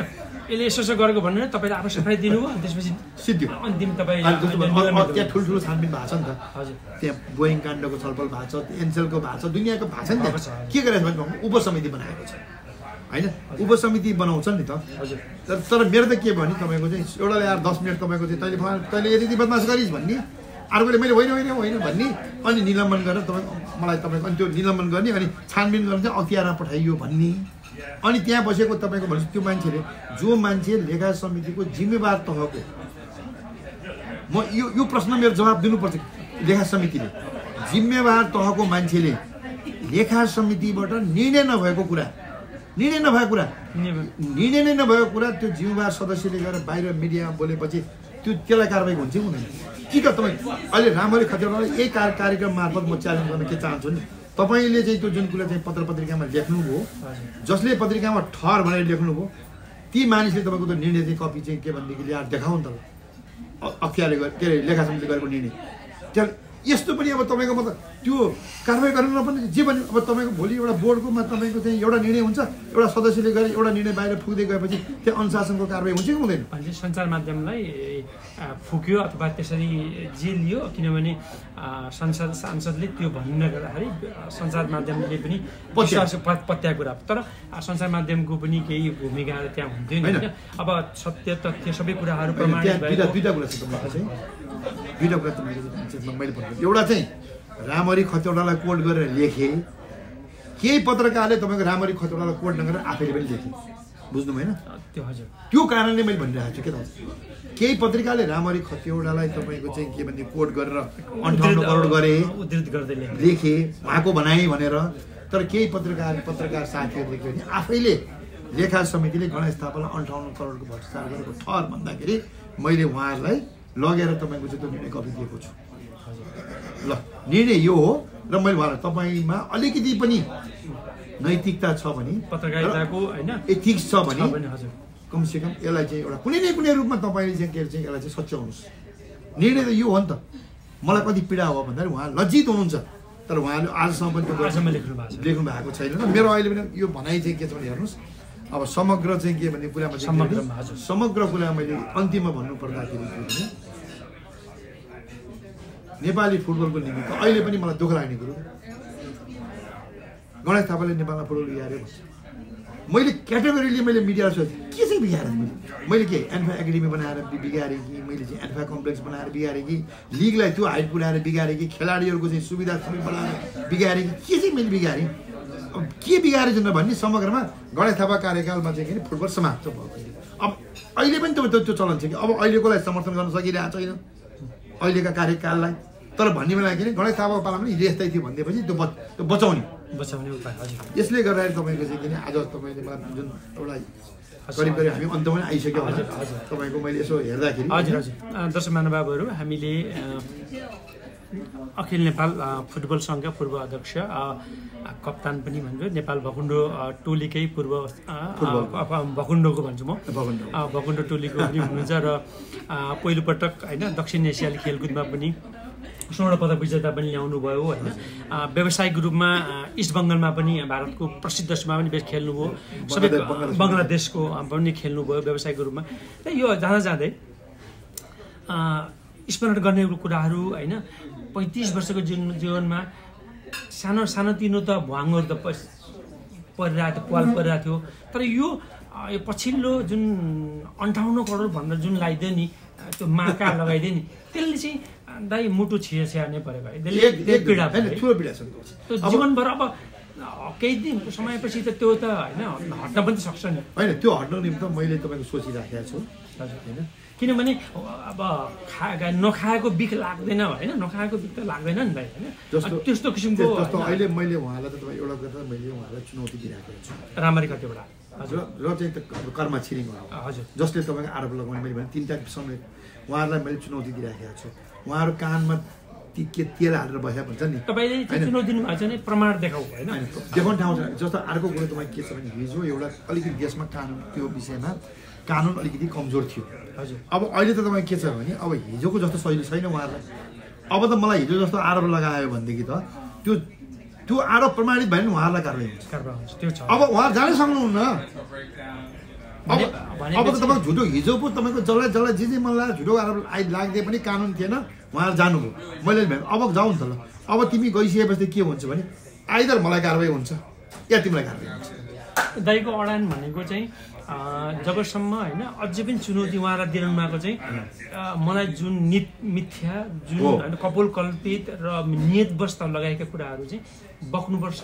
यसले यसो यसो गरेको भनेर तपाईँले आफू सफाइ दिनुभयो अनि त्यसपछि सिद्धियो। अन्तिम तपाईँ त्यहाँ। ठुल्ठुलो छानबिन भएको छ नि त। हजुर। त्यहाँ बोइङ काण्डको छलफल भएको छ एनसेलको भएको छ दुनियाँको भएको छ नि हजुर। के गरेको छ भने उपसमिति बनाएको छ। होइन? उपसमिति बनाउँछ नि त। हजुर। तर तर मेरो त के भयो भने तपाईँको चाहिँ एउटाले आएर दस मिनट तपाईँको चाहिँ तैँले तैँले यति बदमास गरिस् भन्ने। अर्कोले मैले होइन होइन होइन भन्ने। अनि निलम्बन गरेर तपाईँको मलाई तपाईँको अनि त्यो निलम्बन गर्ने अनि छानबिन गर्न चाहिँ अख्तियारमा पठाइयो भन्ने। अनि त्यहाँ बसेको तपाईँको भनेपछि त्यो मान्छेले जो मान्छे लेखा समितिको जिम्मेवार तहको म यो यो प्रश्न मेरो जवाब दिनुपर्छ लेखा समितिले। जिम्मेवार तहको मान्छेले? लेखा समितिबाट निर्णय नभएको कुरा। निर्णय नभएको कुरा। निर्णय नै नभएको कुरा त्यो जिम्मेवार सदस्यले गएर बाहिर मिडियामा बोलेपछि त्यो त्यसलाई कारवाही हुन्छ कि हुँदैन? कि त तपाईँ अहिले राम्ररी खतिवटालाई यही कार कार्यक्रम मार्फत म च्यालेन्ज गर्न के चाहन्छु नि? तपाईँले चाहिँ त्यो जुन कुरा चाहिँ पत्र पत्रिकामा लेख्नुभयो जसले पत्रिकामा ठहर भनेर लेख्नुभयो ती मानिसले तपाईँको त्यो निर्णय चाहिँ कपी चाहिँ के भनेदेखि ल्याएर देखाउ नि त अख्तियारले के अरे लेखा समितिले गरेको निर्णय। त्यहाँ यस्तो पनि अब तपाईँको मतलब त्यो कारवाही गरेर नपर्ने जे भने अब तपाईँको भोलि एउटा बोर्डकोमा तपाईँको चाहिँ एउटा निर्णय हुन्छ एउटा सदस्यले गरे एउटा निर्णय बाहिर फुक्दै गएपछि त्यो अनुशासनको कारवाही हुन्छ कि हुँदैन? सञ्चार माध्यमलाई फुक्यो अथवा त्यसरी जे लियो किनभने संसद सांसदले त्यो भन्नु गर्दाखेरि आ, सञ्चार माध्यमले पनि पत्या। कुरा तर सञ्चार माध्यमको पनि केही भूमिका त्यहाँ हुन्थ्यो नि होइन। अब सत्य तथ्य सबै कुराहरू प्रमाणित दुइटा कुरा मैले भन्नु एउटा चाहिँ रामरी खतिवटालाई कोट गरेर लेखेँ। केही पत्रकारले तपाईँको रामरी खतिवटालाई कोट नगरेर आफैले पनि लेखेँ। बुझ्नु भएन त्यो हजुर। त्यो कारणले मैले भनिरहेको छु। के त केही पत्रिकाले रामरी खतिवटालाई तपाईँको चाहिँ के भने कोट गरेर अन्ठाउन्न करोड गरे। लेखे उहाँको भनाइ भनेर। तर केही पत्रकार पत्रकार साथीहरूले के भने आफैले लेखा समितिले गणेश थापालाई अन्ठाउन्न करोडको भ्रष्टाचार गरेको ठहर भन्दाखेरि मैले उहाँहरूलाई लगेर तपाईँको चाहिँ त्यो निर्णय कपी दिएको छु। ल निर्णय यो हो र मैले उहाँलाई तपाईँमा अलिकति पनि नैतिकता छ भने पत्रकारिताको होइन एथिक्स छ भने भने हजुर। कमसेकम यसलाई चाहिँ एउटा कुनै न कुनै रूपमा तपाईँले चाहिँ के अरे चाहिँ यसलाई चाहिँ सच्याउनुहोस् निर्णय त यो हो नि त। मलाई कति पीडा हो भन्दाखेरि उहाँ लज्जित हुनुहुन्छ। तर उहाँले आजसम्म पनि त्यो आजसम्म लेख्नु भएको लेख्नु भएको छैन र मेरो अहिले पनि यो भनाइ चाहिँ के छ भने हेर्नुहोस्। अब समग्र चाहिँ के भन्ने कुरामा हजुर। समग्र कुरा मैले अन्तिममा भन्नु पर्दाखेरि के भने नेपाली फुटबलको निमित्त अहिले पनि मलाई दुःख लाग्ने कुरो। गणेश थापाले नेपालमा फुटबल भन्छ। मैले क्याटेगोरीले मैले मिडियालाई सोधेँ के चाहिँ बिगारेँ मैले मैले के एन्फा एकाडेमी बनाएर बिगारेँ कि मैले चाहिँ एन्फा कम्प्लेक्स बनाएर बिगारेँ कि लिगलाई त्यो हाइट पुऱ्याएर बिगारेँ कि खेलाडीहरूको चाहिँ सुविधा सुविधा बनाएर बिगारेँ कि के चाहिँ मैले बिगारेँ? अब के बिगारेँ चाहिँ भन्ने समग्रमा गणेश थापा कार्यकालमा चाहिँ के अरे फुटबल समाप्त भयो। अब अहिले पनि त्यो त्यो चलन छ कि? अब अहिलेकोलाई समर्थन गर्न सकिरहेको छैन। अहिलेका कार्यकाललाई। तर भन्ने बेला के अरे गणेश थापाको पालामा पनि हिजो यस्तै थियो भनेपछि त्यो बच त्यो बचाउने। बचाउने उपाय हजुर। यसले गर्दाखेरि तपाईँको चाहिँ किन आज तपाईँले मलाई जुन एउटा करिब करिब हामी अन्तमा आइसक्यो होला। तपाईँको मैले यसो हेर्दाखेरि। हजुर हजुर। दर्शक महानुभावहरू हामीले अखिल नेपाल फुटबल सङ्घका पूर्व अध्यक्ष कप्तान पनि भन्छु। नेपाल भकुन्डो अ, टोलीकै पूर्व भकुन्डोको भन्छु म। भकुन्डो। भकुन्डो टोलीको पनि हुनुहुन्छ र पहिलोपटक होइन दक्षिण एसियाली खेलकुदमा पनि स्वर्ण पदक विजेता पनि ल्याउनु भयो होइन? व्यावसायिक रूपमा इस्ट बङ्गालमा पनि भारतको प्रसिद्ध उसमा पनि बेस खेल्नुभयो सबै बङ्गलादेश- बङ्गलादेश- बङ्गलादेशको पनि खेल्नुभयो व्यावसायिक रूपमा। र यो जाँदा जाँदै स्मरण गर्ने कुराहरू होइन? पैँतिस वर्षको जीवन जीवनमा सानो सानोतिनो त भुवाङहरू त परिरहेको थियो पाल परिरहेको थियो। तर यो यो पछिल्लो जुन अन्ठाउन्न करोड भनेर जुन लगाइदियो नि त्यो माका लगाइदियो नि त्यसले चाहिँ दाइ मुटु छिया छिया नै पऱ्यो भाइ। त्यसले एक त्यसले एक पीडा होइन भयो। ठुलो पीडा छ जीवनभर अब केही दिन समयपछि त त्यो त होइन हट्न पनि सक्छ नि। होइन त्यो हट्नको निम्ति मैले तपाईँको सोचिराखेको छु। होइन। किनभने अब खा नखाएको बिख लाग्दैन होइन? नखाएको बिख त लाग्दैन नि भाइ होइन? त्यस्तो किसिमको जस्तो अहिले मैले उहाँलाई त तपाईँ एउटा कुरा मैले उहाँलाई चुनौती दिइराखेको छु। राम्ररी कतिवटा। हजुर र चाहिँ त कर्मा छिरिङ हो। हजुर। जसले तपाईँको आरोप लगाउने मैले भने तिनवटा समेत उहाँहरूलाई मैले चुनौती दिइराखेको छु। उहाँहरू कानमा ती के तेल हालेर बस्या भन्छ नि देखाउने ठाउँ जस्तो अर्को कुरो तपाईँ के छ भने हिजो एउटा अलिकति देशमा कानुन त्यो विषयमा कानुन अलिकति कमजोर थियो। हजुर। अब अहिले त तपाईँ के छ भने अब हिजोको जस्तो सजिलो छैन उहाँहरूलाई। अब त मलाई हिजो जस्तो आरोप लगायो भनेदेखि त त्यो त्यो आरोप प्रमाणित भयो भने उहाँहरूलाई कारवाही हुन्छ। अब उहाँ जानै सक्नुहुन्न। अब त तपाईँको झुटो हिजो पो तपाईँको जसलाई जसलाई जे जे मन लाग्यो झुटो आरोप आइ लाग्दै पनि कानुन थिएन उहाँहरू जानुभयो। मैले भने अब जाउँ नि त ल अब तिमी गइसकेपछि के हुन्छ भने आइदर मलाई कारवाही हुन्छ या तिमीलाई कारवाही हुन्छ। दाइको अडान भनेको चाहिँ जबसम्म होइन अझै पनि चुनौती उहाँलाई दिनु भएको चाहिँ मलाई जुन नित मिथ्या जुन। होइन कपोल कल्पित र नियतवश त लगाएका कुराहरू चाहिँ बक्नुपर्छ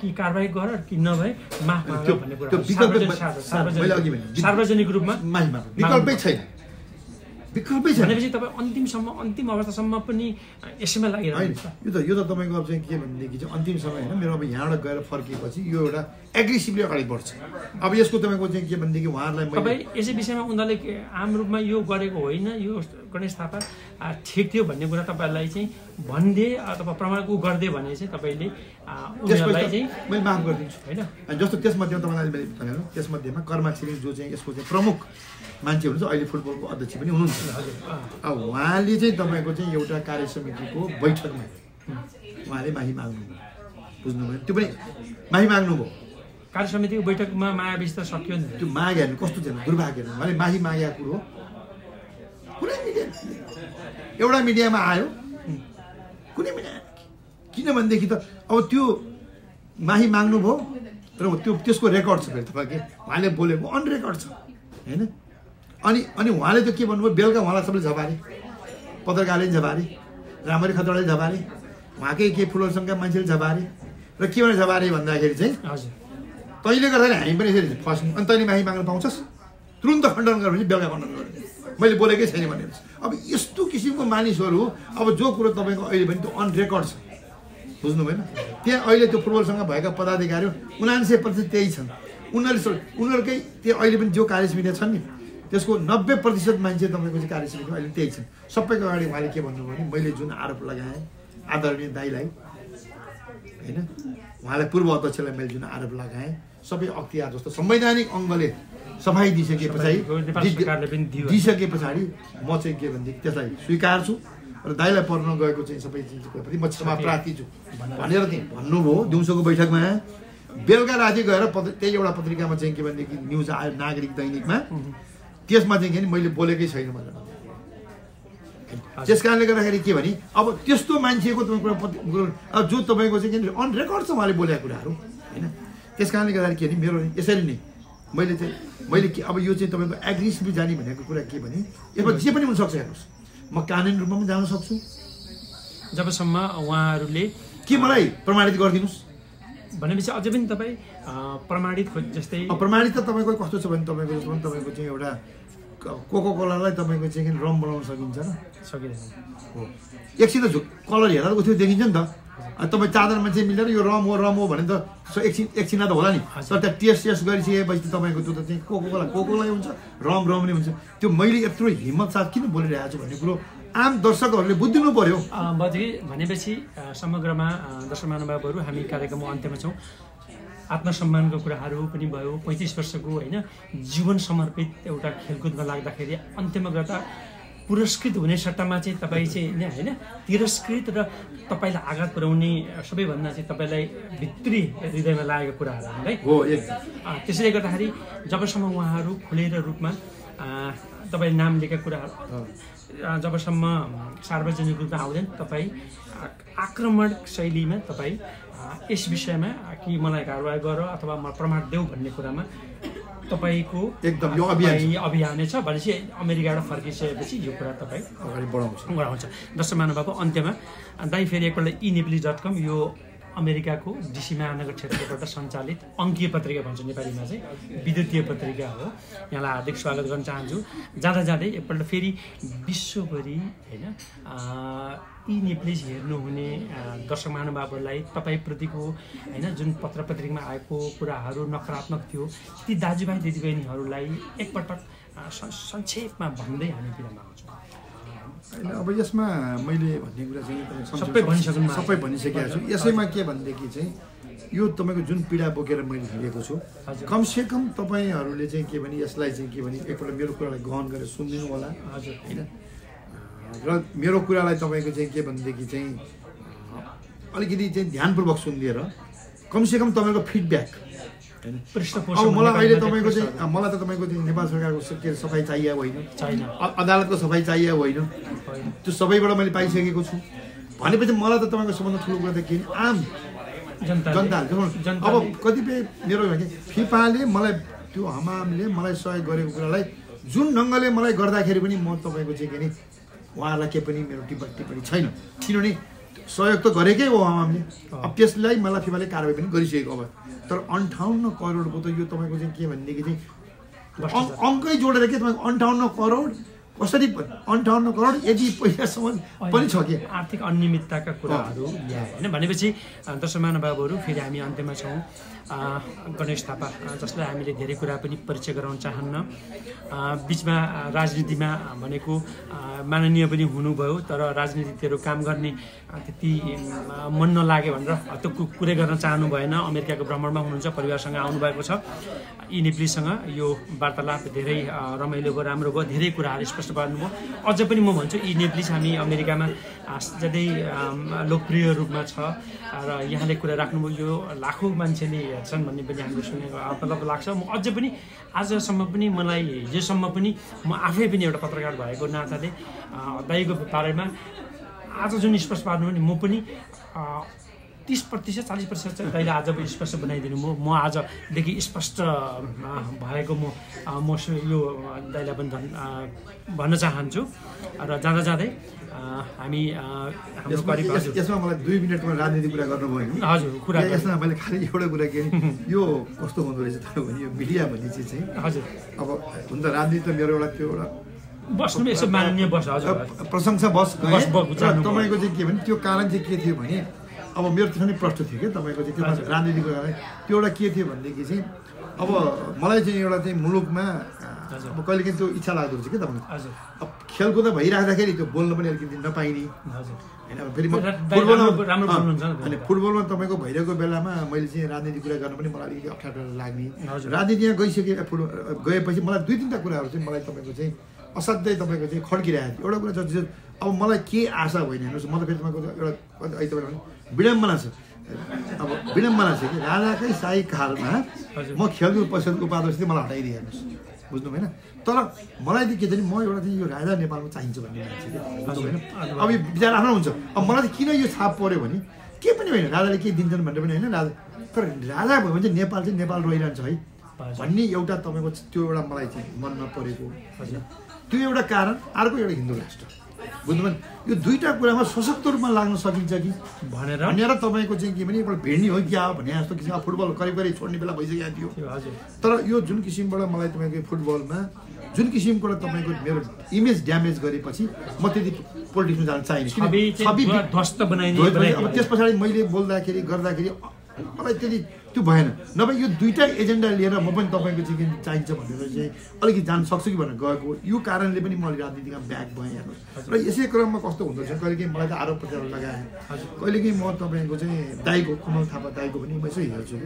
कि कारवाही गर कि नभए माफ भन्ने कुरा सार्वजनिक- रूपमा विकल्पै छैन। विकल्पै छैन। भनेपछि तपाईँ अन्तिमसम्म अन्तिम अवस्थासम्म पनि यसैमा होइन लागिरहनु छ यो त यो त तपाईँको अब चाहिँ के भनेदेखि चाहिँ अन्तिम समय होइन मेरो अब यहाँबाट गएर फर्किएपछि यो एउटा एग्रेसिभली अगाडि बढ्छ। अब यसको तपाईँको चाहिँ के भनेदेखि उहाँहरूलाई तपाईँ यसै विषयमा उनीहरूले आम रूपमा यो गरेको होइन यो गणेश थापा ठिक थियो भन्ने कुरा तपाईँहरूलाई चाहिँ भनिदिए अथवा प्रमाण ऊ गरिदिए भने चाहिँ तपाईँले उनीहरूलाई चाहिँ मैले माफ गरिदिन्छु। होइन। जस्तो त्यसमध्येमा तपाईँलाई मैले भनेर त्यसमध्येमा कर्मा छिरिङ जो चाहिँ यसको चाहिँ प्रमुख मान्छे हुनुहुन्छ अहिले फुटबलको अध्यक्ष पनि हुनुहुन्छ। अब उहाँले चाहिँ तपाईँको चाहिँ एउटा कार्य समितिको बैठकमा उहाँले माही माग्नुभयो। बुझ्नुभयो? त्यो पनि माही माग्नुभयो। कार्य समितिको बैठकमा मायाबीज त सक्यो नि। त्यो मागे हेर्नु कस्तो थियो दुर्भाग्य हेर्नु। उहाँले माही मागेको कुरो कुनै मिडिया एउटा मिडियामा आयो। कुनै मिडिया किनभनेदेखि त अब त्यो माही माग्नुभयो र त्यो त्यसको रेकर्ड छ फेरि तपाईँको। उहाँले बोलेको अन रेकर्ड छ। होइन? अनि अनि उहाँले त के भन्नुभयो? बेलुका उहाँलाई सबैले झपारे। पत्रकारले पनि झपारे। रामरी खतराले झपारे। उहाँकै केही फुलहरूसँगका मान्छेले झपारे। र के भनेर झपारे भन्दाखेरि चाहिँ हजुर। तैँले गर्दाखेरि हामी पनि यसरी फस्यौँ अनि तैँले माही माग्न पाउँछस्? तुरुन्त खण्डन गर्यो भने बेलुका खण्डन गर्यो मैले बोलेकै छैन भनेर। अब यस्तो किसिमको मानिसहरू अब जो कुरो तपाईँको अहिले पनि त्यो अन रेकर्ड छ। बुझ्नु भएन त्यहाँ अहिले त्यो फुटबलसँग भएका पदाधिकारी उनान्सय प्रतिशत त्यही छन्। उनीहरूले उनीहरूकै त्यो अहिले पनि जो कार्यसमिति छन् नि त्यसको नब्बे प्रतिशत मान्छे तपाईँको चाहिँ कार्यसमितिमा अहिले त्यही छन् सबैको अगाडि उहाँले के भन्नुभयो भने मैले जुन आरोप लगाएँ आदरणीय दाईलाई होइन उहाँलाई पूर्व अध्यक्षलाई मैले जुन आरोप लगाएँ सबै अख्तियार जस्तो संवैधानिक अङ्गले सफाइ दिइसके पछाडि दिइसके पछाडि म चाहिँ के भनेदेखि त्यसलाई स्वीकार्छु र दाईलाई पर्न गएको चाहिँ सबै चिजप्रति म क्षमा प्रार्थी छु। भनेर चाहिँ भन्नुभयो दिउँसोको बैठकमा। बेलुका राति गएर पत्र त्यही एउटा पत्रिकामा चाहिँ के भनेदेखि न्युज आयो नागरिक दैनिकमा। त्यसमा चाहिँ मैले बोलेकै छैन भनेर। त्यस कारणले गर्दाखेरि के भने अब त्यस्तो मान्छेको तपाईँको अब जो तपाईँको चाहिँ के अन रेकर्ड छ उहाँले बोलेका कुराहरू होइन? त्यस कारणले गर्दाखेरि के भने मेरो यसरी नै मैले चाहिँ मैले के अब यो चाहिँ तपाईँको एग्रेसिभली जाने भनेको कुरा के भने यसमा जे पनि हुनसक्छ हेर्नुहोस्। म कानुनी रूपमा पनि जान सक्छु। जबसम्म उहाँहरूले के मलाई प्रमाणित गरिदिनुहोस्? भनेपछि अझै पनि तपाईँ प्रमाणित जस्तै प्रमाणित त तपाईँको कस्तो छ भने तपाईँको भने तपाईँको चाहिँ एउटा कोको कोलालाई तपाईँको चाहिँ रम बनाउन सकिन्छ र सकिँदैन। हो। एकछिन त कलर हेर्दा त उयो देखिन्छ नि त। तपाईँ चादर मान्छे मिलेर यो रम हो रम हो भने त सो एकछिन एकछिनमा त होला नि। तर त्यहाँ टेस्ट टेस्ट गरिसकेपछि त तपाईँको त्यो त चाहिँ कोको कोला कोको कोला हुन्छ रम रम नै हुन्छ। त्यो मैले यत्रो हिम्मत साथ किन बोलिरहेको छु भन्ने कुरो आम दर्शकहरूले बुझिदिनु पर्यो। बजी भनेपछि समग्रमा दर्शक महानुभावहरू हामी कार्यक्रमको अन्त्यमा छौँ। आत्मसम्मानको कुराहरू पनि भयो। पैँतिस वर्षको होइन जीवन समर्पित एउटा खेलकुदमा लाग्दाखेरि अन्त्यमा गर्दा पुरस्कृत हुने सट्टामा चाहिँ तपाईँ चाहिँ होइन तिरस्कृत र तपाईँलाई आघात पुर्याउने सबैभन्दा चाहिँ तपाईँलाई भित्री हृदयमा लागेको कुराहरू हुन् है। त्यसैले गर्दाखेरि जबसम्म उहाँहरू खुलेर रूपमा तपाईँले नाम लिएका कुराहरू जबसम्म सार्वजनिक रूपमा आउँदैन तपाईँ आक्रमण शैलीमा तपाईँ यस विषयमा कि मलाई कारवाही गर अथवा म प्रमाण देऊ भन्ने कुरामा तपाईँको एकदम यो अभियान अभियान नै छ। भनेपछि अमेरिकाबाट फर्किसकेपछि यो कुरा तपाईँ अगाडि बढाउँछु। गराउँछ दर्शक महानुभावको अन्त्यमा दाइ फेरि एकपल्ट इ नेप्ली डट कम यो अमेरिकाको डिसी महानगर क्षेत्रबाट सञ्चालित अङ्कीय पत्रिका भन्छ नेपालीमा चाहिँ विद्युतीय पत्रिका हो। यहाँलाई हार्दिक स्वागत गर्न चाहन्छु। जाँदा जाँदै एकपल्ट फेरि विश्वभरि होइन यी नेप्लिज हेर्नुहुने दर्शक महानुभावहरूलाई तपाईँप्रतिको होइन जुन पत्र पत्रिकामा आएको कुराहरू नकारात्मक थियो ती दाजुभाइ दिदीबहिनीहरूलाई एकपटक संक्षेपमा भन्दै हामी बिराम आउँछौँ होइन अब यसमा मैले भन्ने कुरा चाहिँ सबै भनिसक्नु सबै भनिसकेको छु। यसैमा के भनेदेखि चाहिँ यो तपाईँको जुन पीडा बोकेर मैले हिँडेको छु कमसेकम तपाईँहरूले चाहिँ के भने यसलाई चाहिँ के भने एकपल्ट मेरो कुरालाई गहन गरेर सुनिदिनु होला। हजुर। होइन? र मेरो कुरालाई तपाईँको चाहिँ के भनेदेखि चाहिँ अलिकति चाहिँ ध्यानपूर्वक सुनिदिएर कमसेकम तपाईँको फिडब्याक होइन अब मलाई अहिले तपाईँको चाहिँ मलाई त तपाईँको चाहिँ नेपाल सरकारको के अरे सफाइ चाहिएको होइन। अदालतको सफाइ चाहिएको होइन। त्यो सबैबाट मैले पाइसकेको छु। भनेपछि मलाई त तपाईँको सबभन्दा ठुलो कुरा त के भने आम। जनता जनताले- अब कतिपय मेरो फिफाले मलाई त्यो हमामले मलाई सहयोग गरेको कुरालाई जुन ढङ्गले मलाई गर्दाखेरि पनि म तपाईँको चाहिँ के अरे उहाँहरूलाई केही पनि मेरो टिप्पणी टिप्पणी छैन। किनभने सहयोग त गरेकै हो हमामले। अब त्यसलाई मलाई फिफाले कारवाही पनि गरिसकेको अब। तर अन्ठाउन्न करोडको त यो तपाईँको चाहिँ के भनेदेखि चाहिँ अङ्क जोडेर के तपाईँको अन्ठाउन्न करोड? कसरी अन्ठाउन्न करोड? यदि पैसासम्म पनि छ कि? आर्थिक अनियमितताका कुराहरू होइन भनेपछि अ, दर्शक महानुभावहरू फेरि हामी अन्त्यमा छौँ। गणेश थापा जसलाई हामीले धेरै कुरा पनि परिचय गराउन चाहन्न। बिचमा राजनीतिमा भनेको माननीय पनि हुनुभयो तर राजनीतिहरू काम गर्ने त्यति मन नलाग्यो भनेर त्यो कुरै गर्न चाहनु भएन। अमेरिकाको भ्रमणमा हुनुहुन्छ परिवारसँग आउनुभएको छ। यी नेप्लीसँग यो वार्तालाप धेरै रमाइलो भयो राम्रो भयो धेरै कुराहरू स्पष्ट पार्नुभयो। अझ पनि म भन्छु यी नेप्लिज हामी अमेरिकामा अ, ज्यादै अम, लोकप्रिय रूपमा छ र यहाँले कुरा राख्नुभयो यो लाखौँ मान्छेले हेर्छन् भन्ने पनि हामीले सुनेको मतलब लाग्छ। म अझै पनि आजसम्म पनि मलाई हिजोसम्म पनि म आफै पनि एउटा पत्रकार भएको नाताले दाइको बारेमा आज जुन स्पष्ट पार्नु भने म पनि तिस प्रतिशत चालिस प्रतिशत चाहिँ दाइले आज पनि स्पष्ट बनाइदिनु म म आजदेखि स्पष्ट भएको म म यो दाइलाई पनि भन्न चाहन्छु। र जाँदा जाँदै हामी यसमा मलाई दुई मिनटमा राजनीति कुरा गर्नुभयो हजुर कुरा यसमा मैले खालि एउटा कुरा के यो कस्तो हुँदो रहेछ त भने यो मिडिया भन्ने चिज चाहिँ। हजुर। अब हुन त राजनीति त मेरो एउटा त्यो एउटा। बस्नु यसो माननीय बस हजुर। प्रशंसा बस। तपाईँको चाहिँ के भने त्यो कारण चाहिँ के थियो भने अब मेरो त्यसमा प्रश्न थियो क्या तपाईँको चाहिँ त्यो। राजनीतिको त्यो एउटा के थियो भनेदेखि चाहिँ अब मलाई चाहिँ एउटा चाहिँ मुलुकमा। अब कहिलेकाहीँ त्यो इच्छा लाग्दो रहेछ तपाईँको हजुर अब खेलकुद भइराख्दाखेरि त्यो बोल्न पनि अलिकति नपाइने होइन अब फेरि। अनि फुटबलमा तपाईँको भइरहेको बेलामा मैले चाहिँ राजनीति कुरा गर्न पनि मलाई अलिकति अप्ठ्यारो लाग्ने। राजनीति यहाँ गइसके फुटबल गएपछि मलाई दुई तिनवटा कुराहरू चाहिँ मलाई तपाईँको चाहिँ असाध्यै तपाईँको चाहिँ खड्किरहेको थियो एउटा कुरा जति अब मलाई के आशा होइन हेर्नुहोस् म त फेरि तपाईँको एउटा अहिले तपाईँले विडम्बना छ अब विडम्बना छ कि? राजाकै साई कालमा। म खेलकुद परिषदको उपाध्यक्ष मलाई हटाइदिए हेर्नुहोस्। बुझ्नु भएन तर मलाई चाहिँ के छ भने म एउटा चाहिँ यो राजा नेपालमा चाहिन्छ भन्ने मान्छे क्या बुझ्नु भएन अब यो विचार आफ्नो हुन्छ। अब मलाई चाहिँ किन यो छाप पऱ्यो भने के पनि होइन राजाले के दिन्छन् भनेर पनि होइन राजा तर राजा भयो भने चाहिँ नेपाल चाहिँ नेपाल रहिरहन्छ है। भन्ने एउटा तपाईँको त्यो एउटा मलाई चाहिँ मनमा परेको। हजुर। त्यो एउटा कारण अर्को एउटा हिन्दू राष्ट्र। बुझ्नुभयो यो दुईवटा कुरामा सशक्त रूपमा लाग्न सकिन्छ कि? भनेर? भनेर तपाईँको चाहिँ के भने एकपल्ट भिड्ने हो क्या? भने जस्तो किसिमको फुटबल करिब करिब छोड्ने बेला भइसकेको थियो। तर यो जुन किसिमबाट मलाई तपाईँको फुटबलमा जुन किसिमको तपाईँको मेरो इमेज ड्यामेज गरेपछि म त्यति पोलिटिक्समा जान चाहिने। अब। त्यस पछाडि मैले बोल्दाखेरि गर्दाखेरि मलाई त्यति त्यो भएन। नभए यो दुइटा एजेन्डा लिएर म पनि तपाईँको चाहिँ के चाहिन्छ भनेर चाहिँ अलिकति जान सक्छु कि भनेर गएको यो कारणले पनि म राजनीतिमा ब्याक भएँ हेर्नुहोस्। र यसै क्रममा कस्तो हुँदो रहेछ? कहिलेकाहीँ मलाई त आरोप प्रत्यारोप लगाएँ। कहिलेकाहीँ म तपाईँको चाहिँ दाईको कमल थापा दाईको पनि म यसो हेर्छु।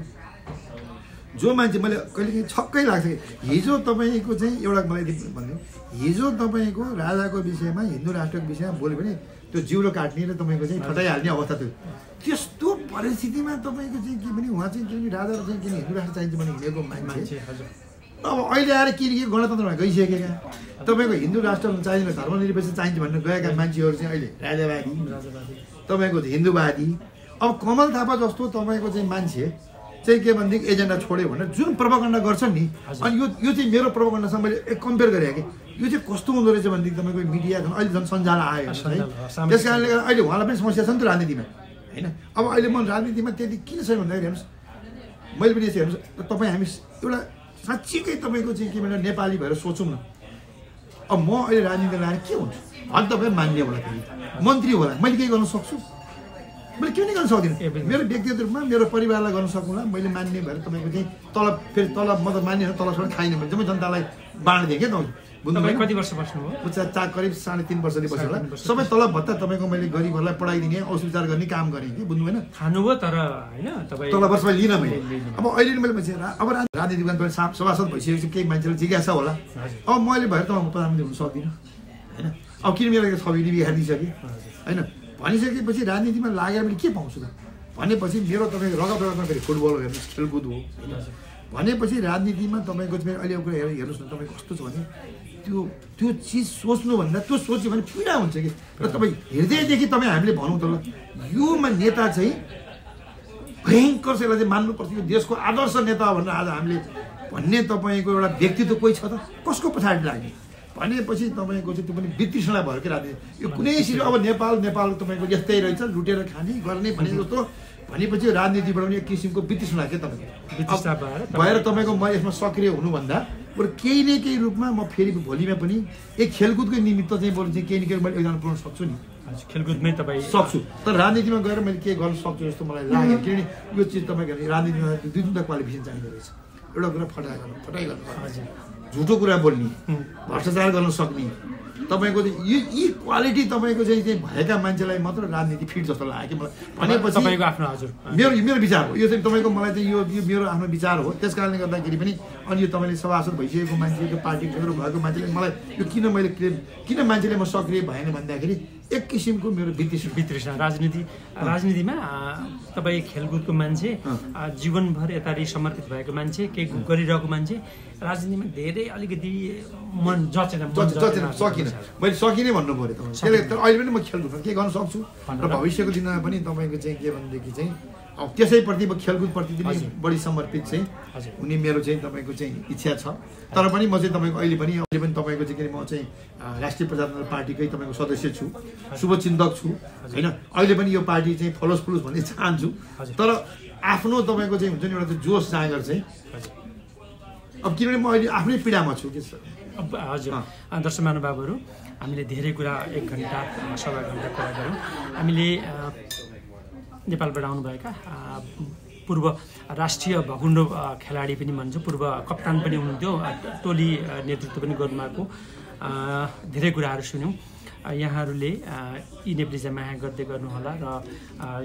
जो मान्छे मैले कहिलेकाहीँ छक्कै लाग्छ कि हिजो तपाईँको चाहिँ एउटा मलाई भन्नु हिजो तपाईँको राजाको विषयमा हिन्दू राष्ट्रको विषयमा बोल्यो भने त्यो जिउलो काट्ने र तपाईँको चाहिँ ठटाइहाल्ने अवस्था थियो। त्यस्तो परिस्थितिमा तपाईँको चाहिँ के भने उहाँ चाहिँ के भने राजा चाहिँ किन हिन्दू राष्ट्र चाहिन्छ भने हिँडेको मान्छे। अब अहिले आएर के के गणतन्त्रमा गइसकेका? तपाईँको हिन्दू राष्ट्र चाहिन्छ धर्मनिरपेक्ष चाहिन्छ भनेर गएका मान्छेहरू चाहिँ अहिले राजावादी तपाईँको हिन्दूवादी। अब कमल थापा जस्तो तपाईँको चाहिँ मान्छे चाहिँ के भनेदेखि एजेन्डा छोड्यो भनेर जुन प्रवकण्ड गर्छन् नि। अनि यो यो चाहिँ मेरो प्रवकण्डसँग मैले कम्पेयर गरेँ कि। यो चाहिँ कस्तो हुँदो रहेछ भनेदेखि तपाईँको मिडिया झन् अहिले झन् सञ्जाल आयो है। त्यस कारणले गर्दा अहिले उहाँलाई पनि समस्या छ नि त राजनीतिमा होइन? अब अहिले म राजनीतिमा त्यति किन छैन भन्दाखेरि हेर्नुहोस् मैले पनि यसो हेर्नुहोस् तपाईँ हामी एउटा साँच्चीकै तपाईँको चाहिँ के भन्छ नेपाली भएर सोचौँ न। अब म अहिले राजनीति लाएर के हुन्छ? अनि तपाईँ मान्य होला फेरि मन्त्री होला मैले केही गर्न सक्छु? मैले के पनि गर्न सक्दिनँ। मेरो व्यक्तिगत रूपमा मेरो परिवारलाई गर्न सकौँला मैले मान्ने भएर तपाईँको चाहिँ तलब फेरि तलब म त मान्ने होइन तलबबाट खाइनँ भने जम्मै जनतालाई बाँडिदिएँ क्या भएन? कति वर्ष चा करिब साढे तिन वर्षले बस्यो होला। सबै तलब भत्ता तपाईँको मैले गरिबहरूलाई पढाइदिने औषुपचार गर्ने काम गरेँ कि बुझ्नु भएन खानुभयो तर होइन तपाईँ तल वर्षमा लिन मैले। अब अहिले नि मैले मान्छे अब रा- राजनीतिमा तपाईँ साप सभासद भइसकेपछि केही मान्छेलाई जिज्ञासा होला। अब मैले भएर त म प्रधानमन्त्री हुन सक्दिनँ होइन? अब किन मेरो यो छवि बिहारिदिइसकेँ होइन? भनिसकेपछि राजनीतिमा लागेर मैले के पाउँछु त? भनेपछि मेरो तपाईँको रगत रगतमा फेरि फुटबल हेर्नुहोस् खेलकुद हो भनेपछि राजनीतिमा तपाईँको चाहिँ अहिले एउटा हेर्नुहोस् न तपाईँ कस्तो छ भने? त्यो त्यो चिज सोच्नुभन्दा त्यो सोच्यो भने पीडा हुन्छ कि? र तपाईँ हृदयदेखि तपाईँ हामीले भनौँ त ल योमा नेता चाहिँ भयङ्कर छ यसलाई चाहिँ मान्नुपर्छ यो देशको आदर्श नेता भनेर आज हामीले भन्ने तपाईँको एउटा व्यक्तित्व कोही छ त? कसको पछाडि लाग्ने? भनेपछि तपाईँको चाहिँ त्यो पनि वितृष्णा भयो कि राजनीति यो कुनै सिजो अब नेपाल नेपाल तपाईँको यस्तै रहेछ लुटेर खाने गर्ने भने जस्तो। भनेपछि राजनीतिबाट पनि एक किसिमको वितृष्णा के तपाईँको भएर तपाईँको म यसमा सक्रिय हुनुभन्दा बरु केही न केही रूपमा म फेरि भोलिमा पनि एक खेलकुदको निमित्त चाहिँ बरु चाहिँ केही न केही मैले योगदान पुऱ्याउन सक्छु नि। खेलकुदमै तपाईँ सक्छु। तर राजनीतिमा गएर मैले के गर्न सक्छु जस्तो मलाई लाग्यो किनभने यो चिज तपाईँको राजनीतिमा दुई दुईवटा क्वालिफिकेसन चाहिँदो रहेछ। एउटा कुरा फटाइ गर्नु फटाइ गर्नु। झुटो कुरा बोल्ने। भ्रष्टाचार गर्न सक्ने तपाईँको चाहिँ यी यी क्वालिटी तपाईँको चाहिँ चाहिँ भएका मान्छेलाई मात्र राजनीति फिट जस्तो लाग्यो कि मलाई भनेपछि तपाईँको आफ्नो हजुर। मेरो मेरो विचार हो। यो चाहिँ तपाईँको मलाई चाहिँ यो यो मेरो आफ्नो विचार हो। त्यस कारणले गर्दाखेरि पनि अनि यो तपाईँले सभासद भइसकेको मान्छे त्यो पार्टीहरू भएको मान्छेले मलाई यो किन मैले किन मान्छेले म सक्रिय भएन भन्दाखेरि एक किसिमको मेरो वित्तीय वितृष्णा राजनीति राजनीतिमा तपाईँ खेलकुदको मान्छे जीवनभर यतारि समर्पित भएको मान्छे केही गरिरहेको मान्छे राजनीतिमा धेरै अलिकति मन जचेन जचेन सकिनँ। मैले सकिनँ भन्नु पऱ्यो त्यसले तर अहिले पनि म खेलकुदमा के गर्न सक्छु? र भविष्यको दिनमा पनि तपाईँको चाहिँ के भनेदेखि चाहिँ त्यसैप्रति म खेलकुदप्रति पनि। बढी समर्पित चाहिँ। हुने मेरो चाहिँ तपाईँको चाहिँ इच्छा छ। तर पनि म चाहिँ तपाईँको अहिले पनि अहिले पनि तपाईँको चाहिँ के अरे म चाहिँ राष्ट्रिय प्रजातन्त्र पार्टीकै तपाईँको सदस्य छु। शुभचिन्तक छु। होइन? अहिले पनि यो पार्टी चाहिँ फलोस फुलोस भन्ने चाहन्छु। तर आफ्नो तपाईँको चाहिँ हुन्छ नि एउटा चाहिँ जोस जाँगर चाहिँ अब किनभने म अहिले आफ्नै पीडामा छु कि हजुर। दर्शक महानुभावहरू हामीले धेरै कुरा एक घन्टा सवा घन्टा कुरा गऱ्यौँ। हामीले नेपालबाट आउनुभएका पूर्व राष्ट्रिय भकुन्डो खेलाडी पनि भन्छ पूर्व कप्तान पनि हुनुहुन्थ्यो टोली नेतृत्व पनि गर्नुभएको। धेरै कुराहरू सुन्यौँ। यहाँहरूले यी नेप्लिज माया गर्दै गर्नुहोला र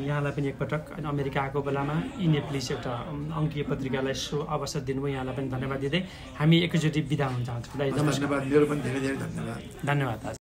यहाँलाई पनि एकपटक अमेरिका आएको बेलामा यी नेप्लिज एउटा अङ्कीय पत्रिकालाई सो अवसर दिनुभयो। यहाँलाई पनि धन्यवाद दिँदै हामी एकैचोटि बिदा हुन चाहन्छौँ। धन्यवाद। मेरो पनि धेरै धेरै धन्यवाद। धन्यवाद।